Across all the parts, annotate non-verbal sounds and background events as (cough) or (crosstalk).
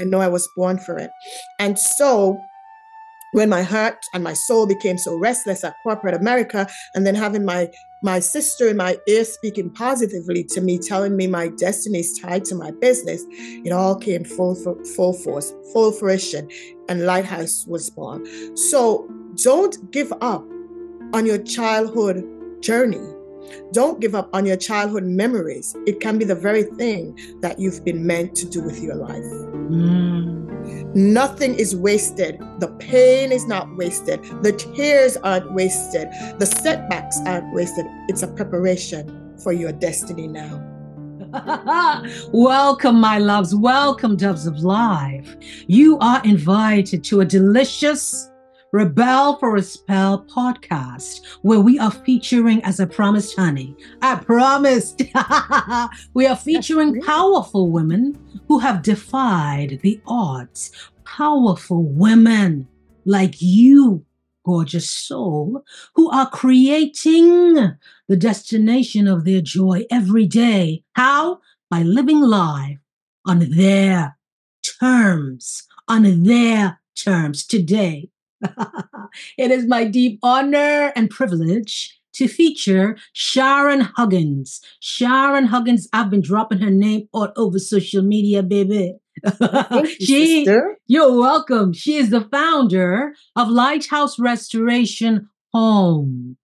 I know I was born for it. And so when my heart and my soul became so restless at corporate America, and then having my my sister in my ear speaking positively to me, telling me my destiny is tied to my business, it all came full full force, full fruition, and Lighthouse was born. So don't give up on your childhood journey. Don't give up on your childhood memories. It can be the very thing that you've been meant to do with your life. Mm. Nothing is wasted. The pain is not wasted. The tears aren't wasted. The setbacks aren't wasted. It's a preparation for your destiny now. (laughs) Welcome, my loves. Welcome, doves of life. You are invited to a delicious Rebel for a Spell podcast, where we are featuring, as I promised, honey, I promised, (laughs) we are featuring powerful women who have defied the odds. Powerful women like you, gorgeous soul, who are creating the destination of their joy every day. How? By living life on their terms, on their terms today (laughs) it is my deep honor and privilege to feature Sharon Huggins. Sharon Huggins, I've been dropping her name all over social media, baby. (laughs) You, she, sister. you're welcome. She is the founder of Lighthouse Restoration Home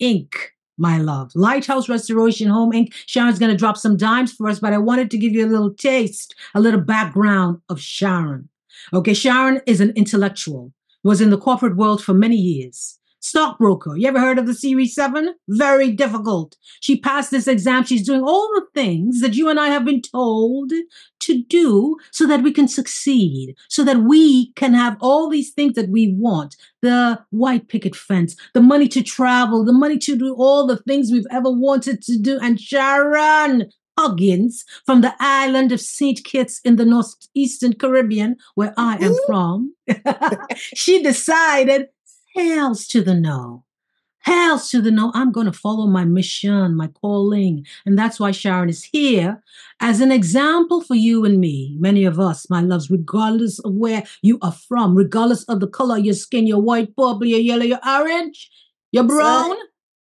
Inc. My love, Lighthouse Restoration Home Inc. Sharon's going to drop some dimes for us, but I wanted to give you a little taste, a little background of Sharon. Okay, Sharon is an intellectual was in the corporate world for many years. Stockbroker. You ever heard of the Series 7? Very difficult. She passed this exam. She's doing all the things that you and I have been told to do so that we can succeed, so that we can have all these things that we want the white picket fence, the money to travel, the money to do all the things we've ever wanted to do. And Sharon, Huggins from the island of St. Kitts in the northeastern Caribbean, where I am from, (laughs) she decided, hells to the no. Hells to the no. I'm going to follow my mission, my calling. And that's why Sharon is here as an example for you and me, many of us, my loves, regardless of where you are from, regardless of the color of your skin, your white, purple, your yellow, your orange, your brown.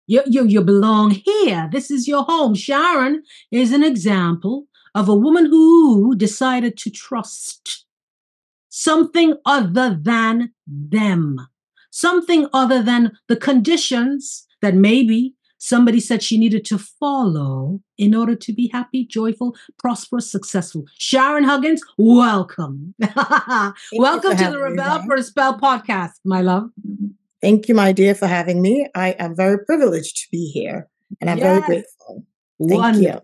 You, you, you belong here. This is your home. Sharon is an example of a woman who decided to trust something other than them, something other than the conditions that maybe somebody said she needed to follow in order to be happy, joyful, prosperous, successful. Sharon Huggins, welcome. (laughs) welcome to the Rebel for a Spell podcast, my love. Thank you, my dear, for having me. I am very privileged to be here and I'm yes. very grateful. Thank Wonderful. you.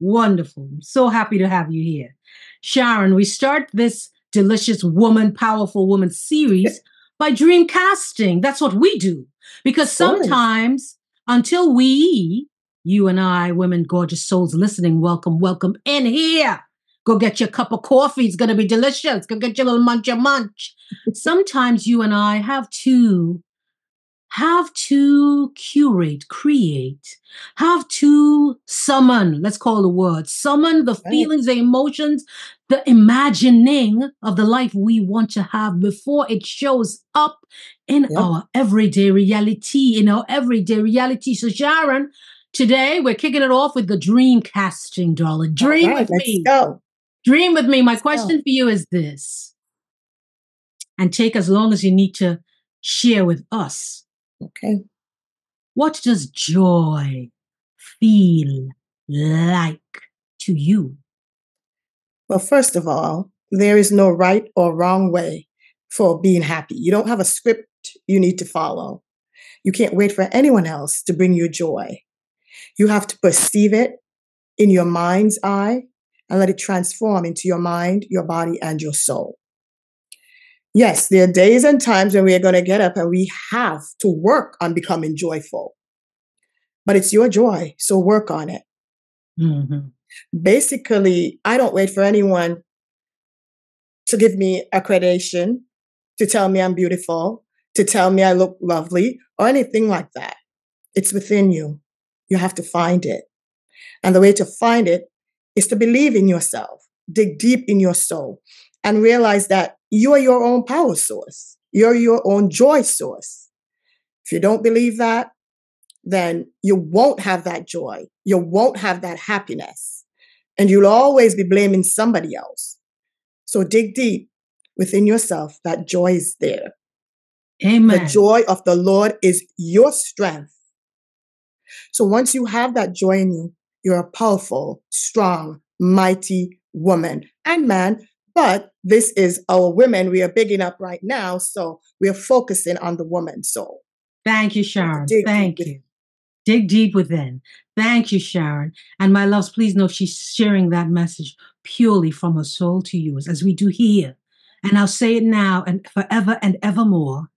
Wonderful. I'm so happy to have you here. Sharon, we start this delicious woman, powerful woman series (laughs) by dream casting. That's what we do. Because sometimes until we, you and I, women, gorgeous souls listening, welcome, welcome in here. Go get your cup of coffee. It's going to be delicious. Go get your little munch munch. (laughs) Sometimes you and I have to have to curate, create, have to summon, let's call the word, summon the right. feelings, the emotions, the imagining of the life we want to have before it shows up in yep. our everyday reality, in our everyday reality. So, Sharon, today we're kicking it off with the dream casting, darling. Dream right, with me. Go. Dream with me. My let's question go. for you is this, and take as long as you need to share with us Okay. What does joy feel like to you? Well, first of all, there is no right or wrong way for being happy. You don't have a script you need to follow. You can't wait for anyone else to bring you joy. You have to perceive it in your mind's eye and let it transform into your mind, your body, and your soul. Yes, there are days and times when we are going to get up and we have to work on becoming joyful. But it's your joy, so work on it. Mm-hmm. Basically, I don't wait for anyone to give me accreditation, to tell me I'm beautiful, to tell me I look lovely, or anything like that. It's within you. You have to find it. And the way to find it is to believe in yourself, dig deep in your soul, and realize that you are your own power source. You're your own joy source. If you don't believe that, then you won't have that joy. You won't have that happiness. And you'll always be blaming somebody else. So dig deep within yourself. That joy is there. Amen. The joy of the Lord is your strength. So once you have that joy in you, you're a powerful, strong, mighty woman and man. But this is our women we are bigging up right now. So we are focusing on the woman soul. Thank you, Sharon. Thank you. Dig deep within. Thank you, Sharon. And my loves, please know she's sharing that message purely from her soul to yours, as we do here. And I'll say it now and forever and evermore.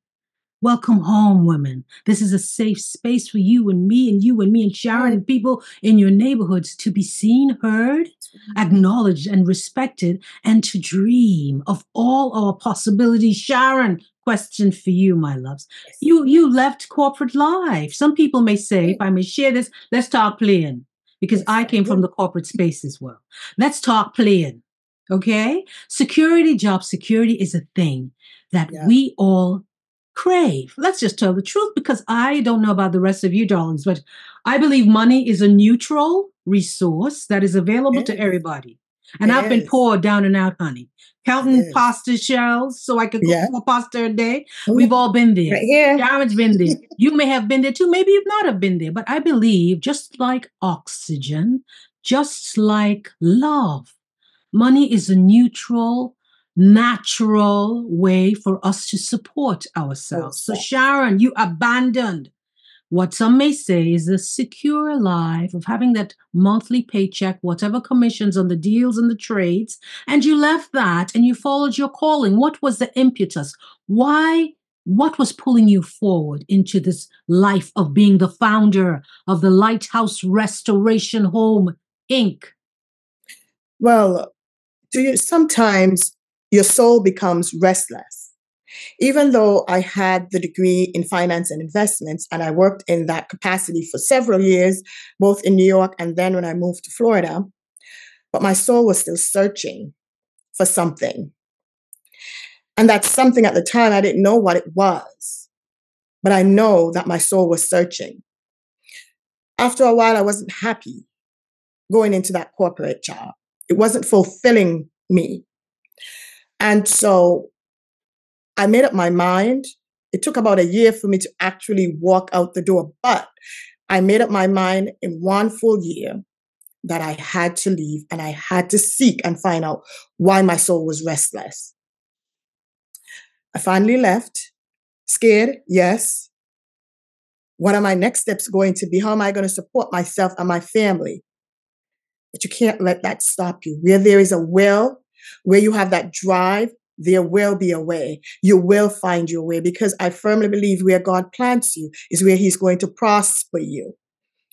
Welcome home, women. This is a safe space for you and me and you and me and Sharon and people in your neighborhoods to be seen, heard, acknowledged, and respected, and to dream of all our possibilities. Sharon, question for you, my loves. You you left corporate life. Some people may say, if I may share this, let's talk playing. Because I came from the corporate space as well. Let's talk playing. Okay? Security, job security is a thing that yeah. we all crave. Let's just tell the truth because I don't know about the rest of you, darlings, but I believe money is a neutral resource that is available to everybody. And it I've is. been poor down and out, honey. Counting pasta shells so I could cook yeah. more pasta a day. Ooh. We've all been there. Right here. Sharon's been there. (laughs) you may have been there too. Maybe you've not have been there. But I believe just like oxygen, just like love, money is a neutral natural way for us to support ourselves. So, Sharon, you abandoned what some may say is the secure life of having that monthly paycheck, whatever commissions on the deals and the trades, and you left that and you followed your calling. What was the impetus? Why? What was pulling you forward into this life of being the founder of the Lighthouse Restoration Home, Inc.? Well, do you sometimes your soul becomes restless. Even though I had the degree in finance and investments, and I worked in that capacity for several years, both in New York and then when I moved to Florida, but my soul was still searching for something. And that something at the time, I didn't know what it was, but I know that my soul was searching. After a while, I wasn't happy going into that corporate job. It wasn't fulfilling me. And so I made up my mind. It took about a year for me to actually walk out the door, but I made up my mind in one full year that I had to leave and I had to seek and find out why my soul was restless. I finally left, scared, yes. What are my next steps going to be? How am I going to support myself and my family? But you can't let that stop you. Where there is a will, where you have that drive, there will be a way. You will find your way because I firmly believe where God plants you is where He's going to prosper you,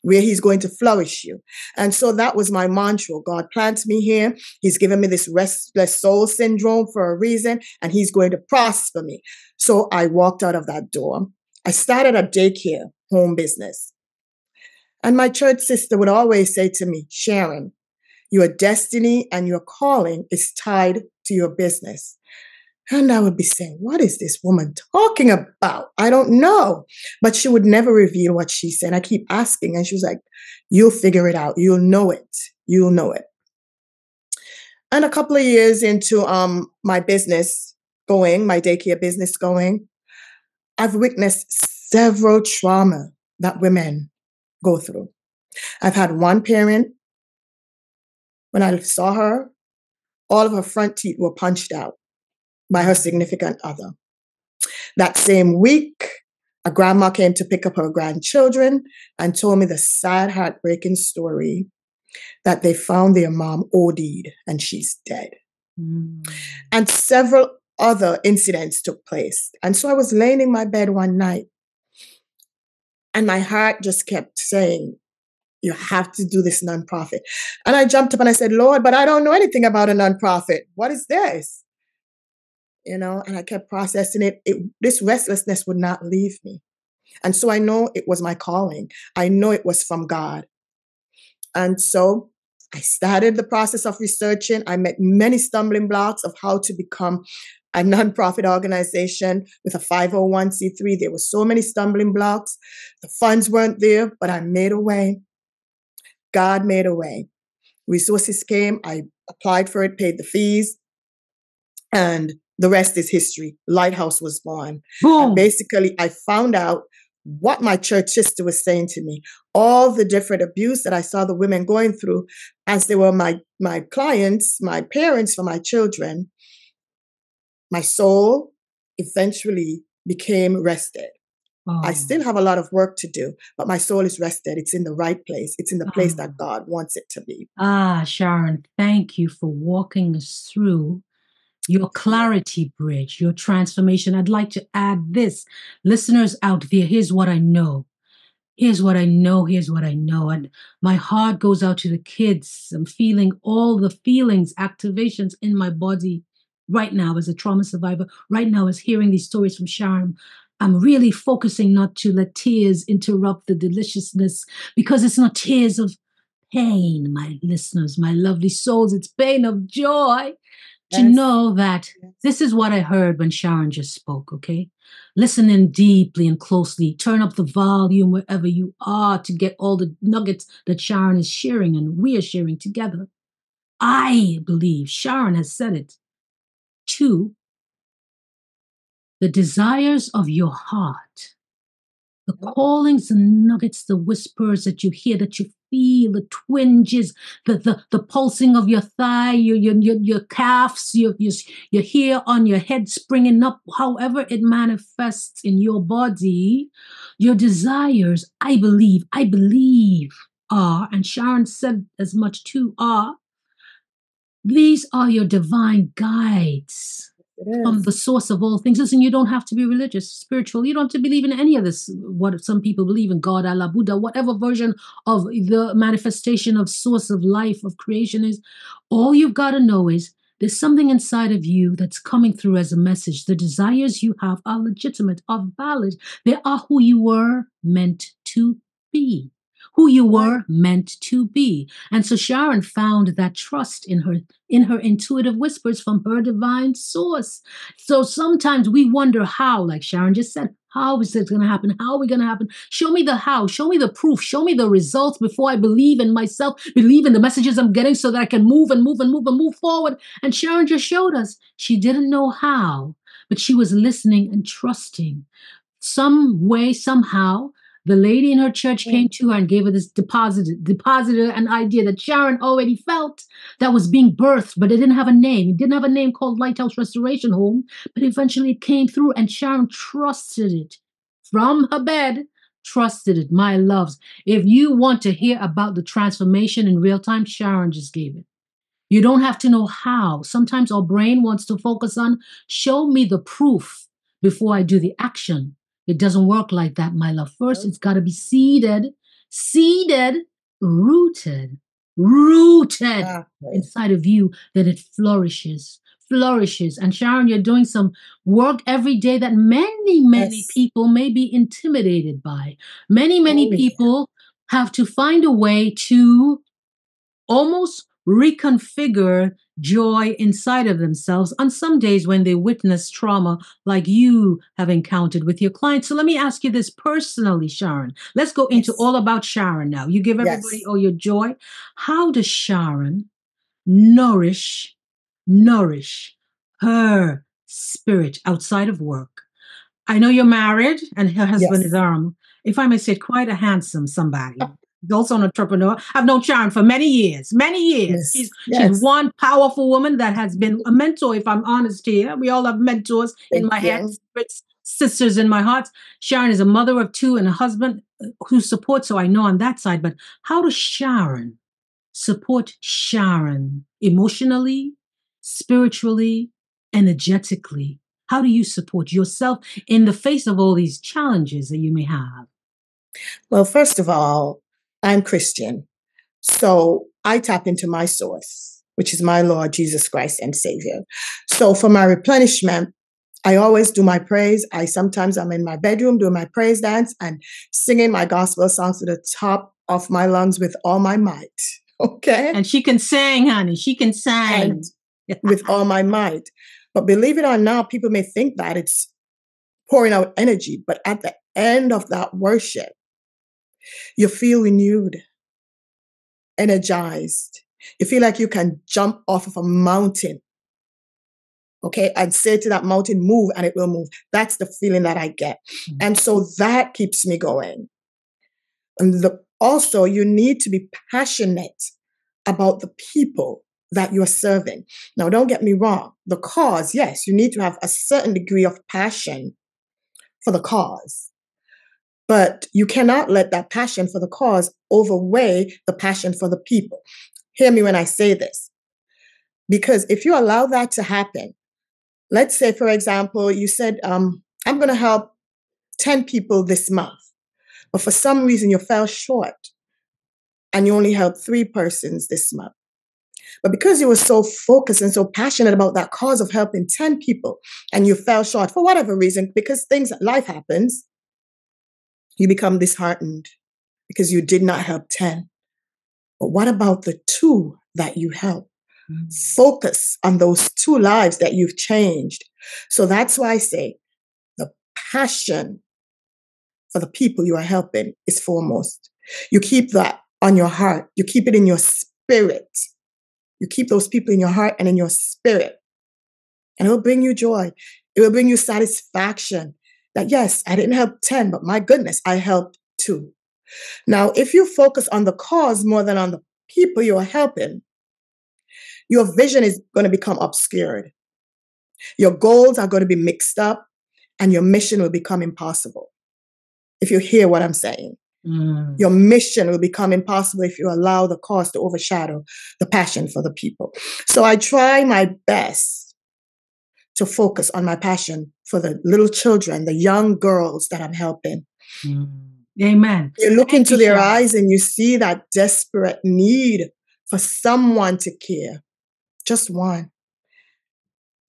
where He's going to flourish you. And so that was my mantra. God plants me here. He's given me this restless soul syndrome for a reason, and He's going to prosper me. So I walked out of that door. I started a daycare home business. And my church sister would always say to me, Sharon, your destiny and your calling is tied to your business. And I would be saying, What is this woman talking about? I don't know. But she would never reveal what she said. I keep asking, and she was like, You'll figure it out. You'll know it. You'll know it. And a couple of years into um, my business going, my daycare business going, I've witnessed several trauma that women go through. I've had one parent when I saw her, all of her front teeth were punched out by her significant other. That same week, a grandma came to pick up her grandchildren and told me the sad, heartbreaking story that they found their mom OD'd and she's dead. Mm. And several other incidents took place. And so I was laying in my bed one night and my heart just kept saying, you have to do this nonprofit. And I jumped up and I said, Lord, but I don't know anything about a nonprofit. What is this? You know, and I kept processing it. it. This restlessness would not leave me. And so I know it was my calling. I know it was from God. And so I started the process of researching. I met many stumbling blocks of how to become a (laughs) nonprofit organization with a 501c3. There were so many stumbling blocks. The funds weren't there, but I made a way. God made a way. Resources came. I applied for it, paid the fees, and the rest is history. Lighthouse was born. Boom. basically, I found out what my church sister was saying to me, all the different abuse that I saw the women going through as they were my, my clients, my parents for my children, my soul eventually became rested. Oh. I still have a lot of work to do, but my soul is rested. It's in the right place. It's in the place Oh. that God wants it to be. Ah, Sharon, thank you for walking us through your clarity bridge, your transformation. I'd like to add this. Listeners out there, here's what I know. Here's what I know. Here's what I know. And my heart goes out to the kids. I'm feeling all the feelings, activations in my body right now as a trauma survivor, right now as hearing these stories from Sharon. I'm really focusing not to let tears interrupt the deliciousness because it's not tears of pain, my listeners, my lovely souls. It's pain of joy to know that this is what I heard when Sharon just spoke, okay? Listen in deeply and closely. Turn up the volume wherever you are to get all the nuggets that Sharon is sharing and we are sharing together. I believe Sharon has said it. Two, the desires of your heart, the callings, the nuggets, the whispers that you hear, that you feel, the twinges, the the, the pulsing of your thigh, your your your, your calves, your, your your hair on your head springing up, however it manifests in your body, your desires, I believe, I believe are, and Sharon said as much too, are these are your divine guides from the source of all things. Listen, you don't have to be religious, spiritual. You don't have to believe in any of this. What some people believe in, God, Allah, Buddha, whatever version of the manifestation of source of life, of creation is. All you've got to know is there's something inside of you that's coming through as a message. The desires you have are legitimate, are valid. They are who you were meant to be. Who you were meant to be. And so Sharon found that trust in her in her intuitive whispers from her divine source. So sometimes we wonder how, like Sharon just said, how is this going to happen? How are we going to happen? Show me the how. Show me the proof. Show me the results before I believe in myself, believe in the messages I'm getting so that I can move and move and move and move forward. And Sharon just showed us she didn't know how, but she was listening and trusting. Some way, somehow, the lady in her church came to her and gave her this deposit, deposited an idea that Sharon already felt that was being birthed, but it didn't have a name. It didn't have a name called Lighthouse Restoration Home, but eventually it came through and Sharon trusted it from her bed. Trusted it, my loves. If you want to hear about the transformation in real time, Sharon just gave it. You don't have to know how. Sometimes our brain wants to focus on show me the proof before I do the action. It doesn't work like that, my love. First, it's got to be seeded, seeded, rooted, rooted Exactly. inside of you that it flourishes flourishes and sharon you're doing some work every day that many many Yes. people may be intimidated by many many Oh, yeah. people have to find a way to almost reconfigure joy inside of themselves on some days when they witness trauma like you have encountered with your clients. So let me ask you this personally, Sharon. Let's go into Yes. all about Sharon now. You give Yes. everybody all your joy. How does Sharon nourish, nourish her spirit outside of work? I know you're married and her husband Yes. is um, if I may say, quite a handsome somebody. Also an entrepreneur. I've known Sharon for many years, many years. Yes. She's Yes. she's one powerful woman that has been a mentor, if I'm honest here. We all have mentors in my head, you. sisters in my heart. Sharon is a mother of two and a husband uh, who supports, so I know on that side. But how does Sharon support Sharon emotionally, spiritually, energetically? How do you support yourself in the face of all these challenges that you may have? Well, first of all, I'm Christian. So I tap into my source, which is my Lord Jesus Christ and Savior. So for my replenishment, I always do my praise. I sometimes I'm in my bedroom doing my praise dance and singing my gospel songs to the top of my lungs with all my might. (laughs) Okay. And she can sing, honey. She can sing. With all my might. But believe it or not, people may think that it's pouring out energy. But at the end of that worship, you feel renewed, energized. You feel like you can jump off of a mountain. Okay. And say to that mountain, move, and it will move. That's the feeling that I get. Mm. And so that keeps me going. And the, also, you need to be passionate about the people that you're serving. Now, don't get me wrong. The cause, yes, you need to have a certain degree of passion for the cause. But you cannot let that passion for the cause overweigh the passion for the people. Hear me when I say this. Because if you allow that to happen, let's say, for example, you said, um, I'm going to help 10 people this month, but for some reason you fell short and you only helped three persons this month. But because you were so focused and so passionate about that cause of helping 10 people and you fell short for whatever reason, because things, life happens, you become disheartened because you did not help 10. But what about the two that you help? Mm. Focus on those two lives that you've changed. So that's why I say the passion for the people you are helping is foremost. You keep that on your heart, you keep it in your spirit. You keep those people in your heart and in your spirit. And it will bring you joy. It will bring you satisfaction that, yes, I didn't help 10, but my goodness, I helped two. Now, if you focus on the cause more than on the people you are helping, your vision is going to become obscured. Your goals are going to be mixed up and your mission will become impossible. If you hear what I'm saying. Mm. Your mission will become impossible if you allow the cause to overshadow the passion for the people. So I try my best to focus on my passion for the little children, the young girls that I'm helping. Mm. Amen. You look Thank into you, their eyes and you see that desperate need for someone to care, just one.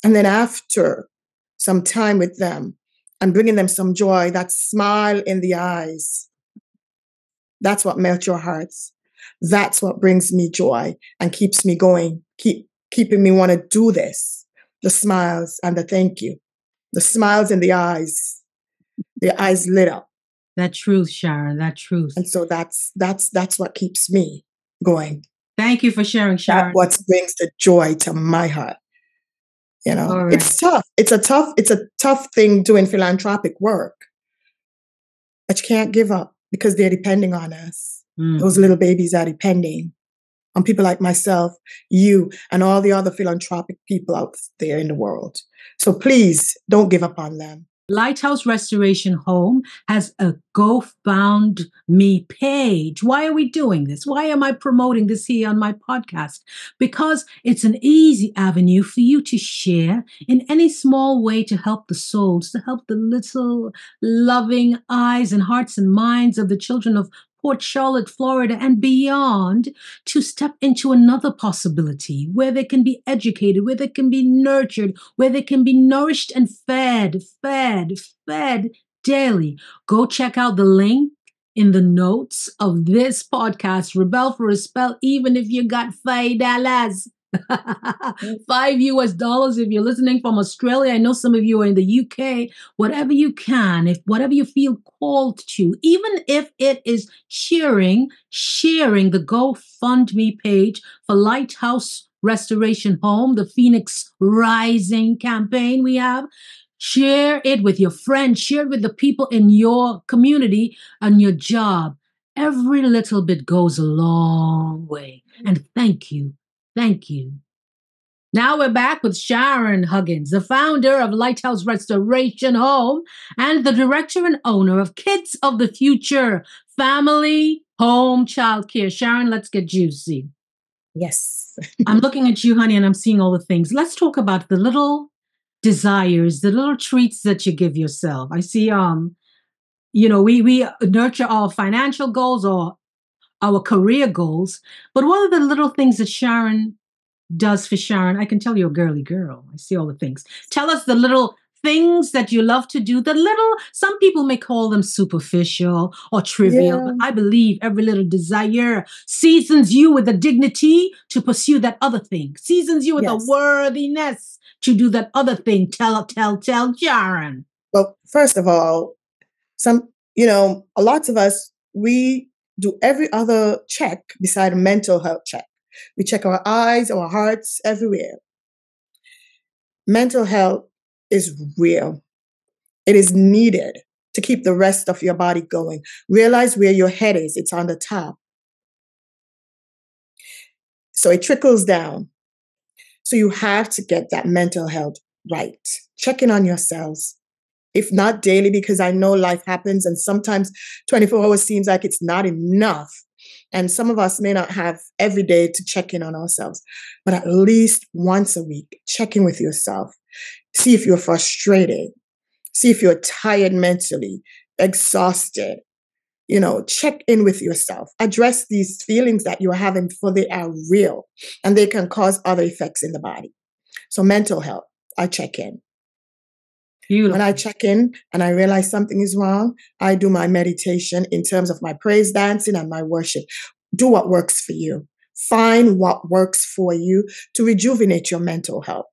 And then after some time with them and bringing them some joy, that smile in the eyes, that's what melts your hearts. That's what brings me joy and keeps me going, keep keeping me want to do this. The smiles and the thank you, the smiles in the eyes, the eyes lit up. That truth, Sharon. That truth. And so that's that's that's what keeps me going. Thank you for sharing, Sharon. What brings the joy to my heart. You know, right. it's tough. It's a tough, it's a tough thing doing philanthropic work. But you can't give up because they're depending on us. Mm. Those little babies are depending on people like myself, you, and all the other philanthropic people out there in the world. So please don't give up on them. Lighthouse Restoration Home has a GoFundMe page. Why are we doing this? Why am I promoting this here on my podcast? Because it's an easy avenue for you to share in any small way to help the souls, to help the little loving eyes and hearts and minds of the children of Port Charlotte, Florida, and beyond to step into another possibility where they can be educated, where they can be nurtured, where they can be nourished and fed, fed, fed daily. Go check out the link in the notes of this podcast, Rebel for a Spell, even if you got five dollars. (laughs) Five US dollars if you're listening from Australia. I know some of you are in the UK. Whatever you can, if whatever you feel called to, even if it is cheering, sharing the GoFundMe page for Lighthouse Restoration Home, the Phoenix Rising campaign we have. Share it with your friends, share it with the people in your community and your job. Every little bit goes a long way. And thank you. Thank you. Now we're back with Sharon Huggins, the founder of Lighthouse Restoration Home and the director and owner of Kids of the Future Family Home Child Care. Sharon, let's get juicy. Yes. I'm (laughs) looking at you, honey, and I'm seeing all the things. Let's talk about the little desires, the little treats that you give yourself. I see um you know, we we nurture our financial goals or our career goals, but what are the little things that Sharon does for Sharon? I can tell you're a girly girl. I see all the things. Tell us the little things that you love to do, the little, some people may call them superficial or trivial, Yeah. but I believe every little desire seasons you with the dignity to pursue that other thing, seasons you with Yes. the worthiness to do that other thing. Tell, tell, tell, Sharon. Well, first of all, some, you know, a lot of us, we do every other check beside a mental health check. We check our eyes, our hearts, everywhere. Mental health is real. It is needed to keep the rest of your body going. Realize where your head is, it's on the top. So it trickles down. So you have to get that mental health right. Check in on yourselves. If not daily, because I know life happens and sometimes 24 hours seems like it's not enough. And some of us may not have every day to check in on ourselves, but at least once a week, check in with yourself. See if you're frustrated. See if you're tired mentally, exhausted. You know, check in with yourself. Address these feelings that you're having, for they are real and they can cause other effects in the body. So, mental health, I check in. Beautiful. When I check in and I realize something is wrong, I do my meditation in terms of my praise dancing and my worship. Do what works for you. Find what works for you to rejuvenate your mental health.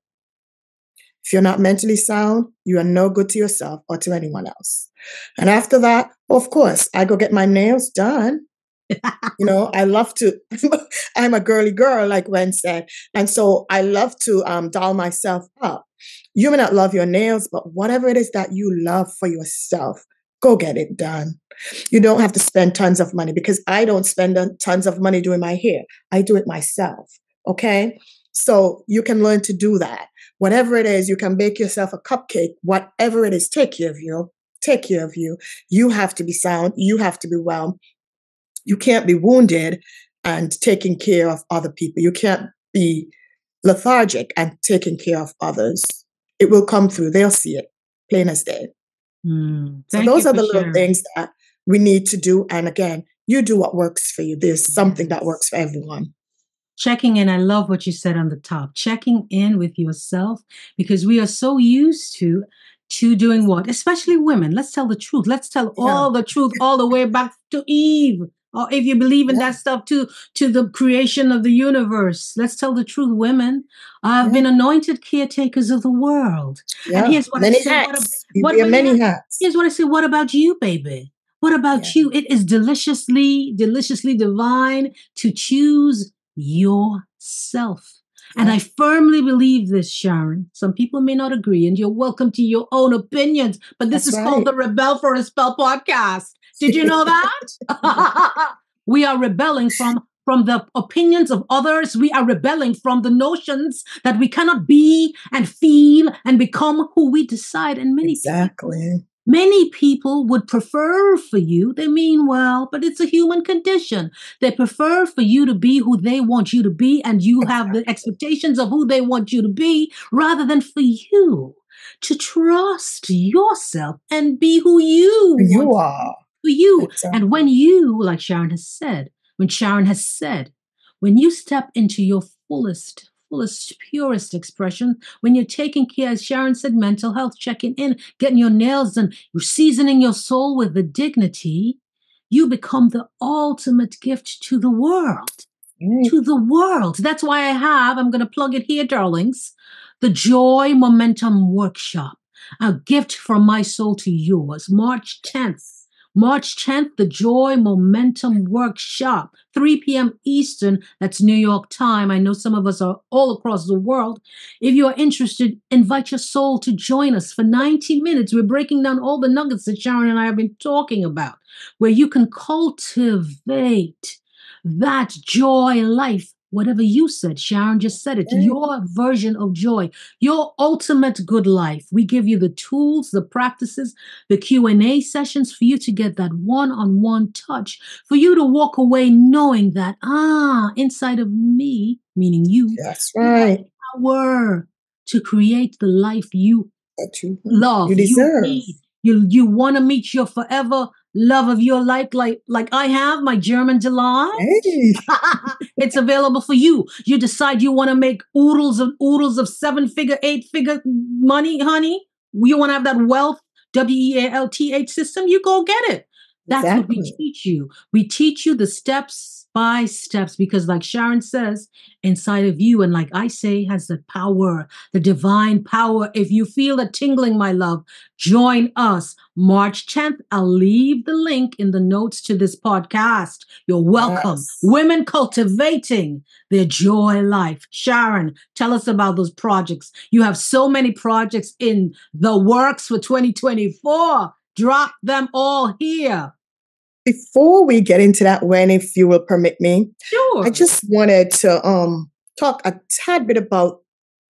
If you're not mentally sound, you are no good to yourself or to anyone else. And after that, of course, I go get my nails done. You know, I love to, (laughs) I'm a girly girl, like Wen said. And so I love to um, doll myself up. You may not love your nails, but whatever it is that you love for yourself, go get it done. You don't have to spend tons of money because I don't spend tons of money doing my hair. I do it myself. Okay. So you can learn to do that. Whatever it is, you can bake yourself a cupcake, whatever it is, take care of you. Take care of you. You have to be sound. You have to be well. You can't be wounded and taking care of other people. You can't be lethargic and taking care of others. It will come through. They'll see it, plain as day. Mm, So those are the little sharing. things that we need to do. And again, you do what works for you. There's something that works for everyone. checking in. I love what you said on the top. Checking in with yourself because we are so used to to doing what, especially women. Let's tell the truth. Let's tell Yeah. all the truth, all the way back to Eve. Or if you believe in Yeah. that stuff, to to the creation of the universe. Let's tell the truth. Women I've Yeah. been anointed caretakers of the world. Yeah. here's what I many say, what hats. what about many you? hats. Here's what I say. What about you, baby? What about you? It is deliciously, deliciously divine to choose yourself. And I firmly believe this, Sharon. Some people may not agree, and you're welcome to your own opinions. But this That's is called the Rebel for a Spell podcast. Did you know that? (laughs) we are rebelling from from the opinions of others. We are rebelling from the notions that we cannot be and feel and become who we decide. And many people Exactly. Many people would prefer for you, they mean well, but it's a human condition. They prefer for you to be who they want you to be, and you have the expectations of who they want you to be, rather than for you to trust yourself and be who you You are. For you. Exactly. And when you, like Sharon has said, when Sharon has said, when you step into your fullest, fullest, purest expression, when you're taking care, as Sharon said, mental health, checking in, getting your nails done, you're seasoning your soul with the dignity, you become the ultimate gift to the world Right. to the world. That's why I have, I'm going to plug it here, darlings, the Joy Momentum Workshop, a gift from my soul to yours, March 10th. March 10th, the Joy Momentum Workshop, 3 p.m. Eastern. That's New York time. I know some of us are all across the world. If you are interested, invite your soul to join us for 90 minutes. We're breaking down all the nuggets that Sharon and I have been talking about, where you can cultivate that joy life whatever you said sharon just said it your version of joy your ultimate good life we give you the tools the practices the q&a sessions for you to get that one-on-one touch for you to walk away knowing that ah inside of me meaning you That's you have right. power to create the life you That you, love you deserve. You you want to meet your forever love of your life, like like I have my German delight. Hey. (laughs) it's available for you. You decide you want to make oodles of oodles of seven figure, eight figure money, honey. you want to have that wealth, W E A L T H system, you go get it. That's exactly. what we teach you. We teach you the steps by steps because, like Sharon says, inside of you, and like I say, has the power, the divine power. If you feel a tingling, my love, join us March 10th. I'll leave the link in the notes to this podcast. You're welcome. Yes. Women cultivating their joy life. Sharon, tell us about those projects. You have so many projects in the works for 2024. Drop them all here before we get into that, when if you will permit me, sure. I just wanted to um talk a tad bit about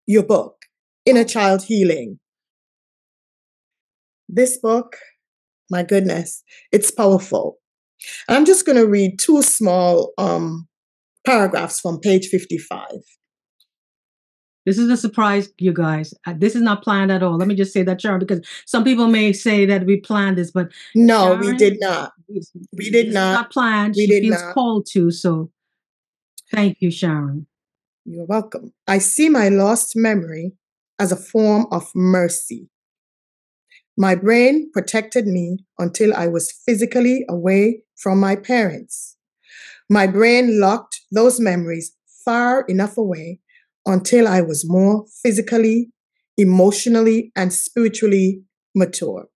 your book, Inner Child Healing. This book, my goodness, it's powerful. I'm just going to read two small um, paragraphs from page 55. This is a surprise, you guys. Uh, this is not planned at all. Let me just say that, Sharon, because some people may say that we planned this, but no, Sharon, we did not. We did not. Not planned. We she did feels not. called to. So, thank you, Sharon. You're welcome. I see my lost memory as a form of mercy. My brain protected me until I was physically away from my parents. My brain locked those memories far enough away until I was more physically, emotionally, and spiritually mature.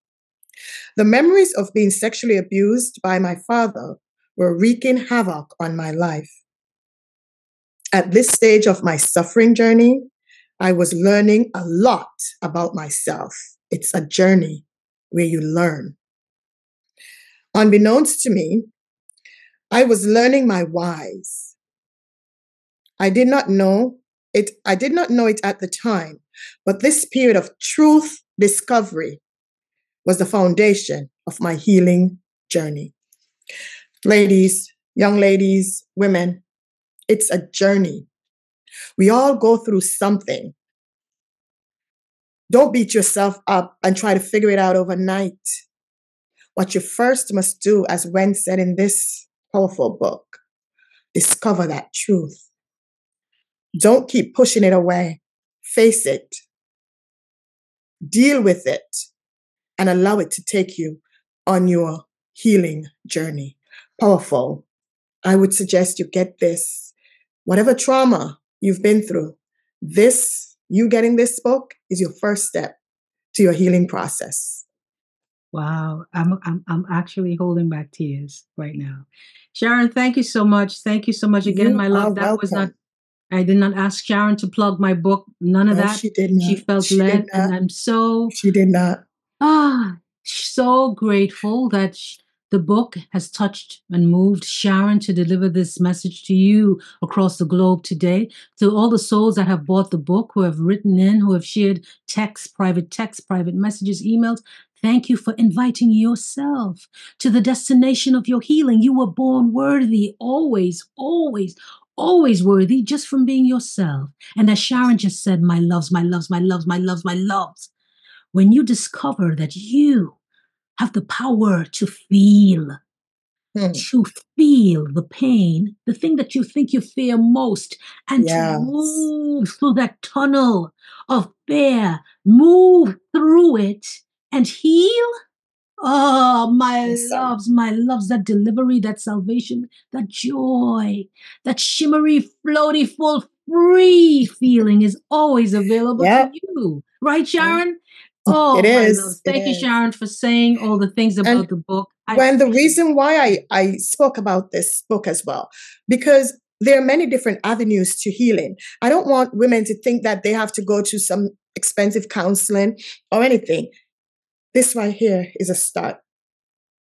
The memories of being sexually abused by my father were wreaking havoc on my life. At this stage of my suffering journey, I was learning a lot about myself. It's a journey where you learn. Unbeknownst to me, I was learning my whys. I did not know it, I did not know it at the time, but this period of truth discovery was the foundation of my healing journey. Ladies, young ladies, women, it's a journey. We all go through something. Don't beat yourself up and try to figure it out overnight. What you first must do, as Wen said in this powerful book, discover that truth. Don't keep pushing it away. Face it. Deal with it and allow it to take you on your healing journey. Powerful. I would suggest you get this. Whatever trauma you've been through, this, you getting this book is your first step to your healing process. Wow, I'm I'm I'm actually holding back tears right now. Sharon, thank you so much. Thank you so much again, you my love. That welcome. was not I did not ask Sharon to plug my book. None of no, that. She did not. She felt she led, and I'm so. She did not. Ah, so grateful that the book has touched and moved Sharon to deliver this message to you across the globe today. To all the souls that have bought the book, who have written in, who have shared texts, private texts, private messages, emails. Thank you for inviting yourself to the destination of your healing. You were born worthy, always, always, always worthy just from being yourself. And as Sharon just said, my loves, my loves, my loves, my loves, my loves. When you discover that you have the power to feel, hmm. to feel the pain, the thing that you think you fear most, and yes. to move through that tunnel of fear, move through it and heal Oh, my loves, my loves, that delivery, that salvation, that joy, that shimmery, floaty, full, free feeling is always available yep. to you. Right, Sharon? Oh, it is. Thank you, is. Sharon, for saying all the things about and the book. I when the reason why I, I spoke about this book as well, because there are many different avenues to healing. I don't want women to think that they have to go to some expensive counseling or anything. This right here is a start.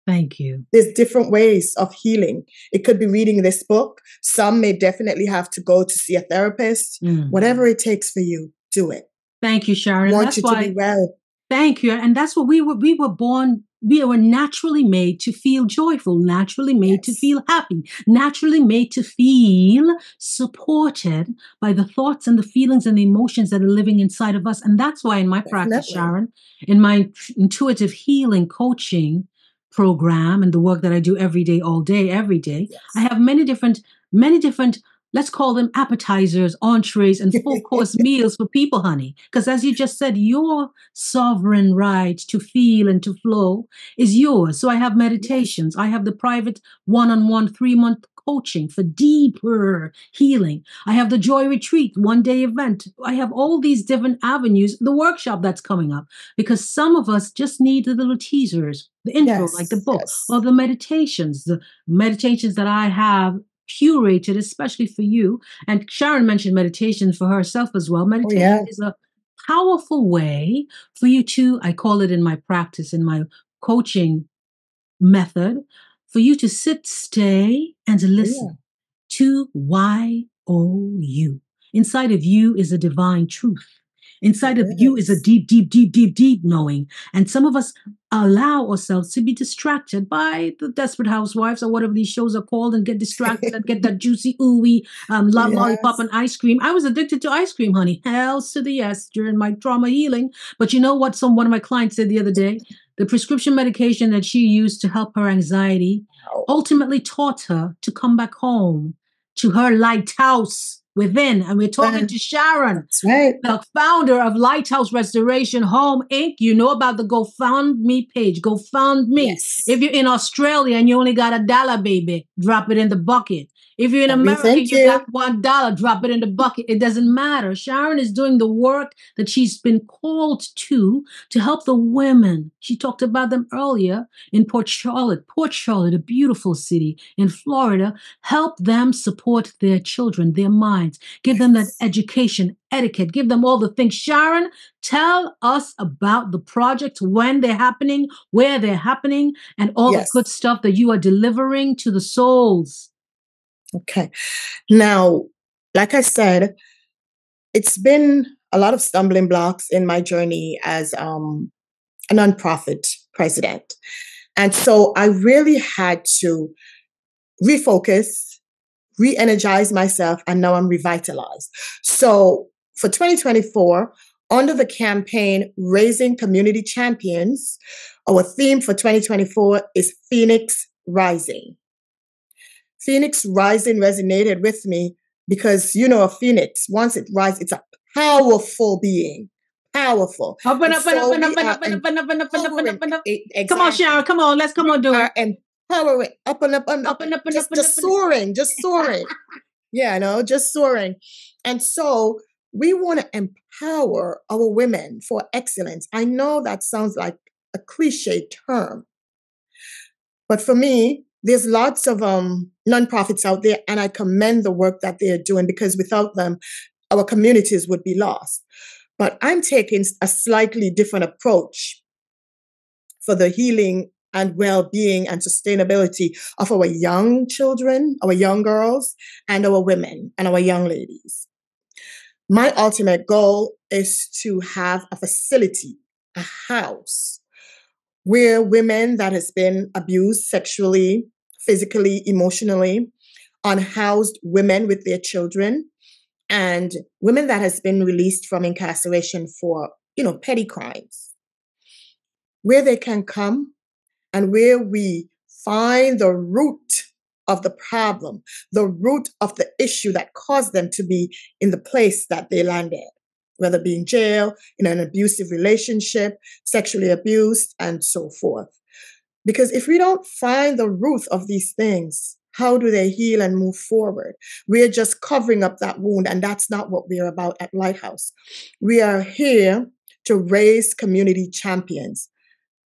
Thank you. There's different ways of healing. It could be reading this book. Some may definitely have to go to see a therapist. Mm. Whatever it takes for you, do it. Thank you, Sharon. Want that's you why, to be well. Thank you. And that's what we were we were born we were naturally made to feel joyful, naturally made yes. to feel happy, naturally made to feel supported by the thoughts and the feelings and the emotions that are living inside of us. And that's why, in my practice, Sharon, in my intuitive healing coaching program and the work that I do every day, all day, every day, yes. I have many different, many different let's call them appetizers, entrees, and full (laughs) course meals for people, honey. Because as you just said, your sovereign right to feel and to flow is yours. So I have meditations. I have the private one on one three month coaching for deeper healing. I have the joy retreat, one day event. I have all these different avenues, the workshop that's coming up, because some of us just need the little teasers, the intro, Yes, like the book, yes. or the meditations, the meditations that I have curated especially for you. And Sharon mentioned meditation for herself as well. Oh, meditation yeah. is a powerful way for you to, I call it in my practice, in my coaching method, for you to sit, stay, and oh, listen to why. Oh, Y O U. Inside of you is a divine truth. Inside of you is a deep, deep, deep, deep, deep knowing. And some of us allow ourselves to be distracted by the Desperate Housewives or whatever these shows are called and get distracted and get that juicy, (laughs) ooey um, lo- lollipop Yes. and ice cream. I was addicted to ice cream, honey. Hells to the yes during my trauma healing. But you know what? Some one of my clients said the other day? The prescription medication that she used to help her anxiety ultimately taught her to come back home to her lighthouse within. And we're talking to Sharon, right. the founder of Lighthouse Restoration Home Inc. You know about the GoFundMe page. GoFundMe. Yes. If you're in Australia and you only got a dollar, baby, drop it in the bucket. If you're in America, you you. got one dollar, drop it in the bucket. It doesn't matter. Sharon is doing the work that she's been called to to help the women. She talked about them earlier in Port Charlotte. Port Charlotte, a beautiful city in Florida, help them support their children, their minds, give them that education, etiquette, give them all the things. Sharon, tell us about the project, when they're happening, where they're happening, and all Yes. the good stuff that you are delivering to the souls. Okay. Now, like I said, it's been a lot of stumbling blocks in my journey as um, a nonprofit president. And so I really had to refocus, re energize myself, and now I'm revitalized. So for 2024, under the campaign Raising Community Champions, our theme for 2024 is Phoenix Rising. Phoenix Rising resonated with me because you know a phoenix once it rises it's a powerful being powerful Up and And up and up so and up and up and up and up and up and up and up and Come on. Sharon. Come on. Let's come on, do it. are empowering up and up and Up up, and up and just, up and just up and up. soaring just soaring yeah no just soaring and so we want to empower our women for excellence i know that sounds like a cliche term but for me there's lots of um, nonprofits out there and i commend the work that they're doing because without them our communities would be lost but i'm taking a slightly different approach for the healing and well-being and sustainability of our young children, our young girls, and our women and our young ladies. My ultimate goal is to have a facility, a house, where women that has been abused sexually, physically, emotionally, unhoused women with their children, and women that has been released from incarceration for, you know, petty crimes, where they can come and where we find the root of the problem, the root of the issue that caused them to be in the place that they landed, whether it be in jail, in an abusive relationship, sexually abused, and so forth. Because if we don't find the root of these things, how do they heal and move forward? We're just covering up that wound, and that's not what we're about at Lighthouse. We are here to raise community champions.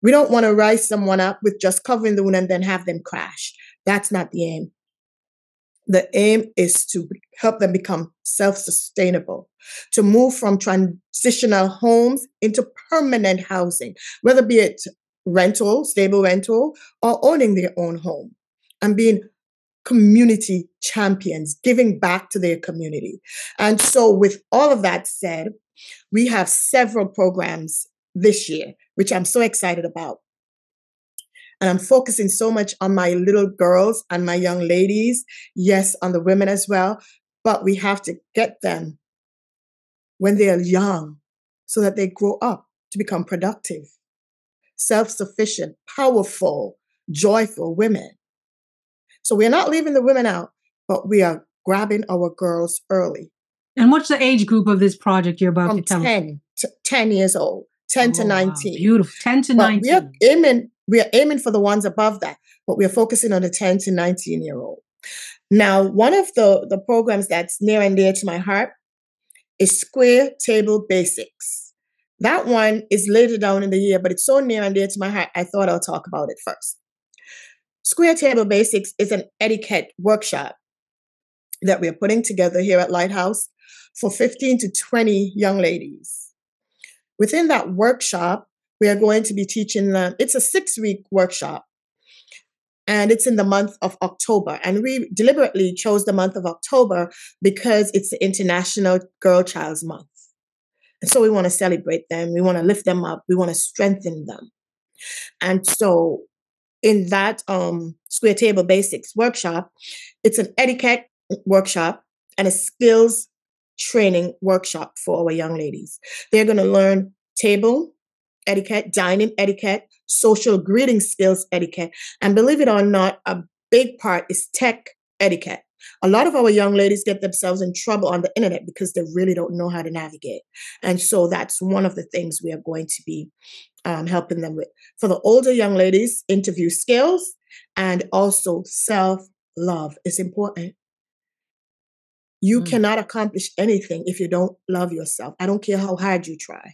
We don't want to rise someone up with just covering the wound and then have them crash. That's not the aim. The aim is to help them become self sustainable, to move from transitional homes into permanent housing, whether be it rental, stable rental, or owning their own home and being community champions, giving back to their community. And so, with all of that said, we have several programs this year, which I'm so excited about. And I'm focusing so much on my little girls and my young ladies, yes, on the women as well. But we have to get them when they're young so that they grow up to become productive, self sufficient, powerful, joyful women. So we're not leaving the women out, but we are grabbing our girls early. And what's the age group of this project you're about From to tell us? 10 to 10 years old, 10 to Oh, wow, 19. Beautiful. 10 to But 19. we are aiming, we are aiming for the ones above that, but we are focusing on the 10 to 19 year old. Now, one of the, the programs that's near and dear to my heart is Square Table Basics. That one is later down in the year, but it's so near and dear to my heart, I thought I'll talk about it first. Square Table Basics is an etiquette workshop that we're putting together here at Lighthouse for 15 to 20 young ladies. Within that workshop, we are going to be teaching them, it's a six week workshop, and it's in the month of October. And we deliberately chose the month of October because it's the International Girl Child's Month. And so we want to celebrate them, we want to lift them up, we want to strengthen them. And so in that um, Square Table Basics workshop, it's an etiquette workshop and a skills training workshop for our young ladies. They're going to learn table etiquette, dining etiquette, social greeting skills etiquette, and believe it or not, a big part is tech etiquette. A lot of our young ladies get themselves in trouble on the internet because they really don't know how to navigate. And so that's one of the things we are going to be um, helping them with. For the older young ladies, interview skills and also self love is important. You Mm. cannot accomplish anything if you don't love yourself. I don't care how hard you try.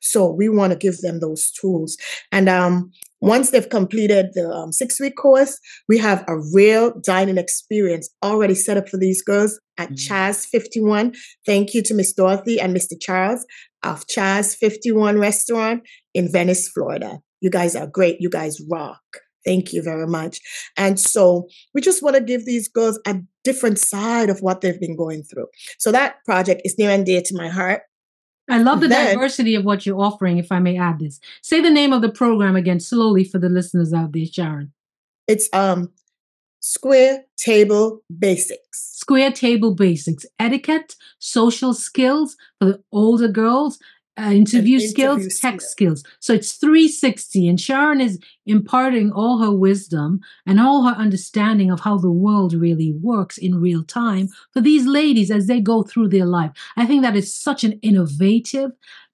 So we want to give them those tools. And um, once they've completed the um, six week course, we have a real dining experience already set up for these girls at Mhm. Chaz 51. Thank you to Miss Dorothy and Mr. Charles of Chaz 51 restaurant in Venice, Florida. You guys are great. You guys rock. Thank you very much. And so we just want to give these girls a different side of what they've been going through. So that project is near and dear to my heart. I love the Then- diversity of what you're offering, if I may add this. Say the name of the program again slowly for the listeners out there, Sharon. It's um Square Table Basics. Square table basics, etiquette, social skills for the older girls, uh, interview, skills, interview tech skills. skills. So it's 360, and Sharon is imparting all her wisdom and all her understanding of how the world really works in real time for these ladies as they go through their life. I think that is such an innovative,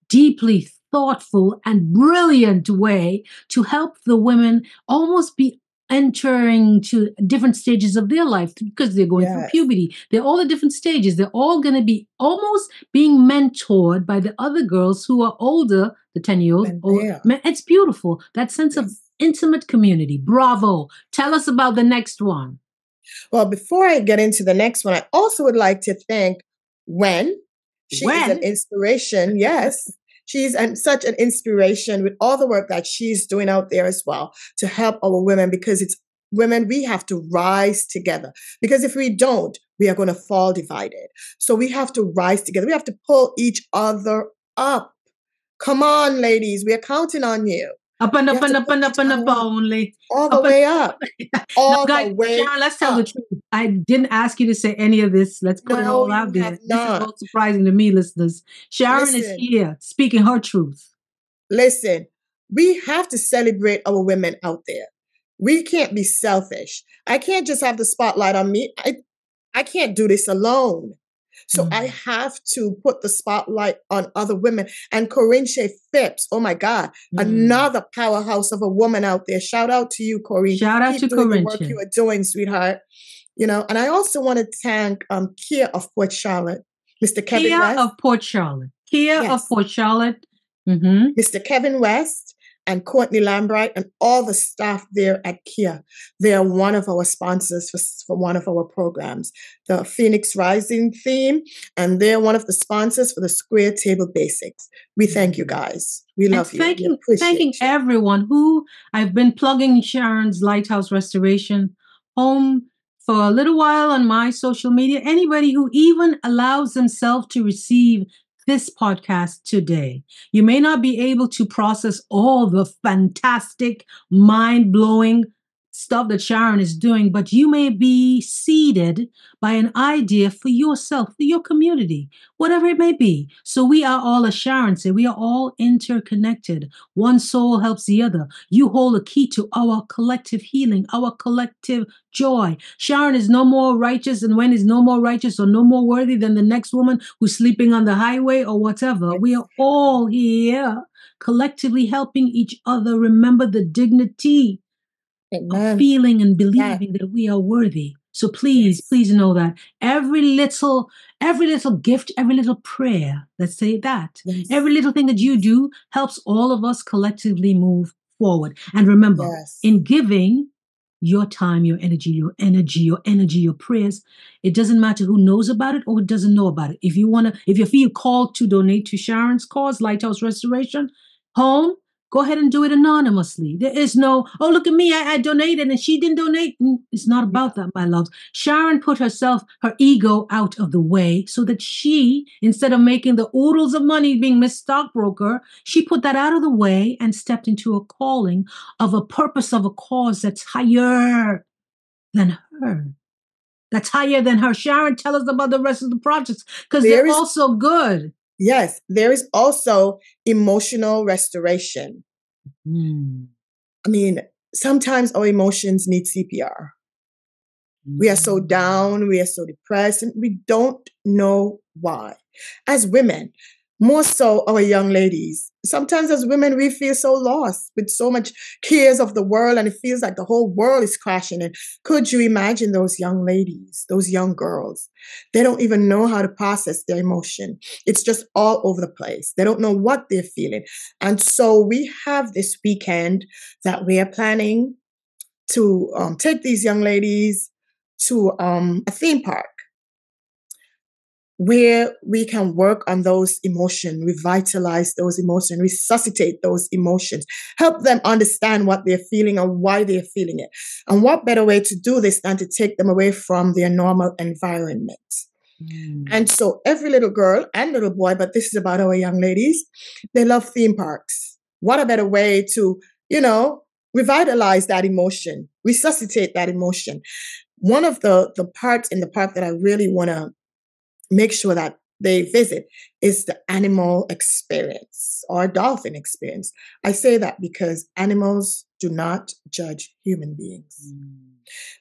deeply thoughtful, and brilliant way to help the women almost be entering to different stages of their life because they're going through puberty. They're all at different stages. They're all going to be almost being mentored by the other girls who are older, the 10 year old. And they are. It's beautiful. That sense of intimate community. Bravo. Tell us about the next one. Well, before I get into the next one, I also would like to thank Wen. She is an inspiration. Yes. She's an, such an inspiration with all the work that she's doing out there as well to help our women because it's women, we have to rise together. Because if we don't, we are going to fall divided. So we have to rise together. We have to pull each other up. Come on, ladies. We are counting on you. Up and up and up and up and up only. All the Up (laughs) way up. All guys, the way Sharon, let's tell the truth. I didn't ask you to say any of this. Let's put it all out there. This is not. surprising to me, listeners. Sharon is here speaking her truth. Listen, we have to celebrate our women out there. We can't be selfish. I can't just have the spotlight on me. I, I can't do this alone. So I Mhm. have to put the spotlight on other women. And Corinne Shea Phipps, oh my God, Mm. another powerhouse of a woman out there. Shout out to you, Corinne. Shout out Keep to Corinne the work you are doing, sweetheart. You know, and I also want to thank um, Kia of Port Charlotte, Mr. Kevin Kia West. of Port Charlotte. Kia of Port Charlotte. hmm Mr. Kevin West and Courtney Lambright and all the staff there at Kia. They are one of our sponsors for, for one of our programs, the Phoenix Rising theme, and they're one of the sponsors for the Square Table Basics. We thank you guys. We And love you. We thanking, appreciate thanking you. everyone who I've been plugging Sharon's Lighthouse Restoration home for a little while on my social media. Anybody who even allows themselves to receive this podcast today. You may not be able to process all the fantastic, mind blowing stuff that Sharon is doing, but you may be seeded by an idea for yourself, for your community, whatever it may be. So we are all, as Sharon said, we are all interconnected. One soul helps the other. You hold a key to our collective healing, our collective joy. Sharon is no more righteous, and Wen is no more righteous or no more worthy than the next woman who's sleeping on the highway or whatever. We are all here collectively helping each other remember the dignity Amen. of feeling and believing that we are worthy. So please, Yes. please know that every little, every little gift, every little prayer, let's say that, Yes. every little thing that you do helps all of us collectively move forward. And remember, Yes. in giving your time, your energy, your energy, your energy, your prayers, it doesn't matter who knows about it or who doesn't know about it. If you want to, if you feel called to donate to Sharon's cause, Lighthouse Restoration Home, go ahead and do it anonymously. There is no, oh, look at me, I, I donated and she didn't donate. It's not about that, my loves. Sharon put herself, her ego out of the way so that she, instead of making the oodles of money being Miss Stockbroker, she put that out of the way and stepped into a calling of a purpose of a cause that's higher than her. That's higher than her. Sharon, tell us about the rest of the projects because they're is- also good. Yes, there is also emotional restoration. Mm. I mean, sometimes our emotions need CPR. We are so down, we are so depressed, and we don't know why. As women, more so our young ladies, sometimes as women, we feel so lost with so much cares of the world, and it feels like the whole world is crashing. And could you imagine those young ladies, those young girls? They don't even know how to process their emotion. It's just all over the place. They don't know what they're feeling. And so we have this weekend that we are planning to um, take these young ladies to um, a theme park where we can work on those emotions, revitalize those emotions, resuscitate those emotions, help them understand what they're feeling and why they're feeling it. And what better way to do this than to take them away from their normal environment? Mm. And so every little girl and little boy, but this is about our young ladies, they love theme parks. What a better way to, you know, revitalize that emotion, resuscitate that emotion. One of the the parts in the park that I really want to make sure that they visit is the animal experience or dolphin experience. I say that because animals do not judge human beings. Mm.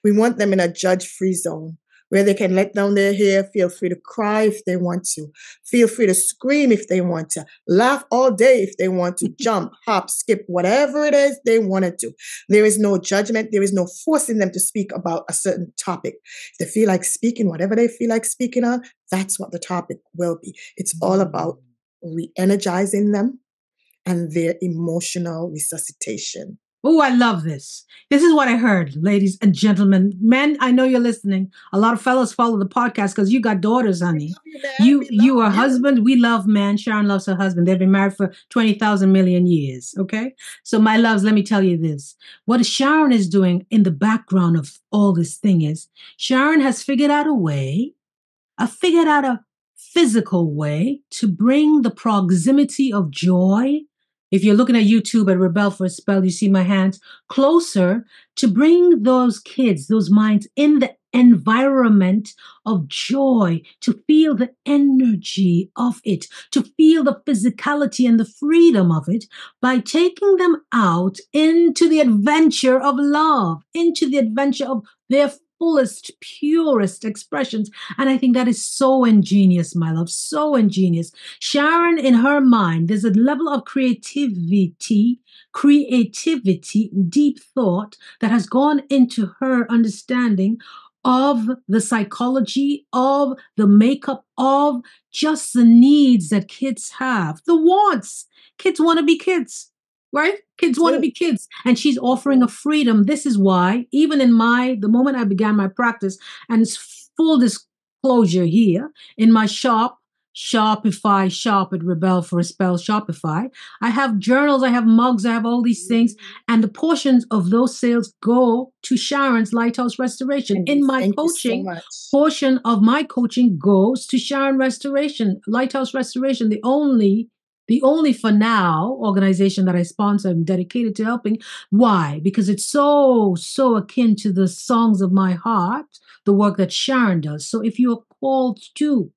We want them in a judge free zone where they can let down their hair, feel free to cry if they want to, feel free to scream if they want to, laugh all day if they want to, (laughs) jump, hop, skip, whatever it is they want to do. There is no judgment, there is no forcing them to speak about a certain topic. If they feel like speaking, whatever they feel like speaking on, that's what the topic will be. It's all mm-hmm. about re energizing them and their emotional resuscitation. Oh, I love this. This is what I heard, ladies and gentlemen. Men, I know you're listening. A lot of fellas follow the podcast because you got daughters, honey. You you are husband. We love man. Sharon loves her husband. They've been married for 20,000 million years. Okay. So, my loves, let me tell you this. What Sharon is doing in the background of all this thing is Sharon has figured out a way, I figured out a physical way to bring the proximity of joy. If you're looking at YouTube at Rebel for a Spell, you see my hands closer to bring those kids, those minds in the environment of joy, to feel the energy of it, to feel the physicality and the freedom of it by taking them out into the adventure of love, into the adventure of their fullest, purest expressions. And I think that is so ingenious, my love, so ingenious. Sharon, in her mind, there's a level of creativity, creativity, deep thought that has gone into her understanding of the psychology, of the makeup, of just the needs that kids have, the wants. Kids want to be kids, right? Kids want to be kids. And she's offering a freedom. This is why, even in my, the moment I began my practice, and it's full disclosure here, in my shop, Shopify, shop at Rebel for a Spell, Shopify. I have journals, I have mugs, I have all these things. Mm. And the portions of those sales go to Sharon's Lighthouse Restoration. In my Thank you so coaching, much. portion of my coaching goes to Sharon Restoration, Lighthouse Restoration, the only the only for now organization that I sponsor and dedicated to helping. Why? Because it's so, so akin to the songs of my heart, the work that Sharon does. So if you are called to,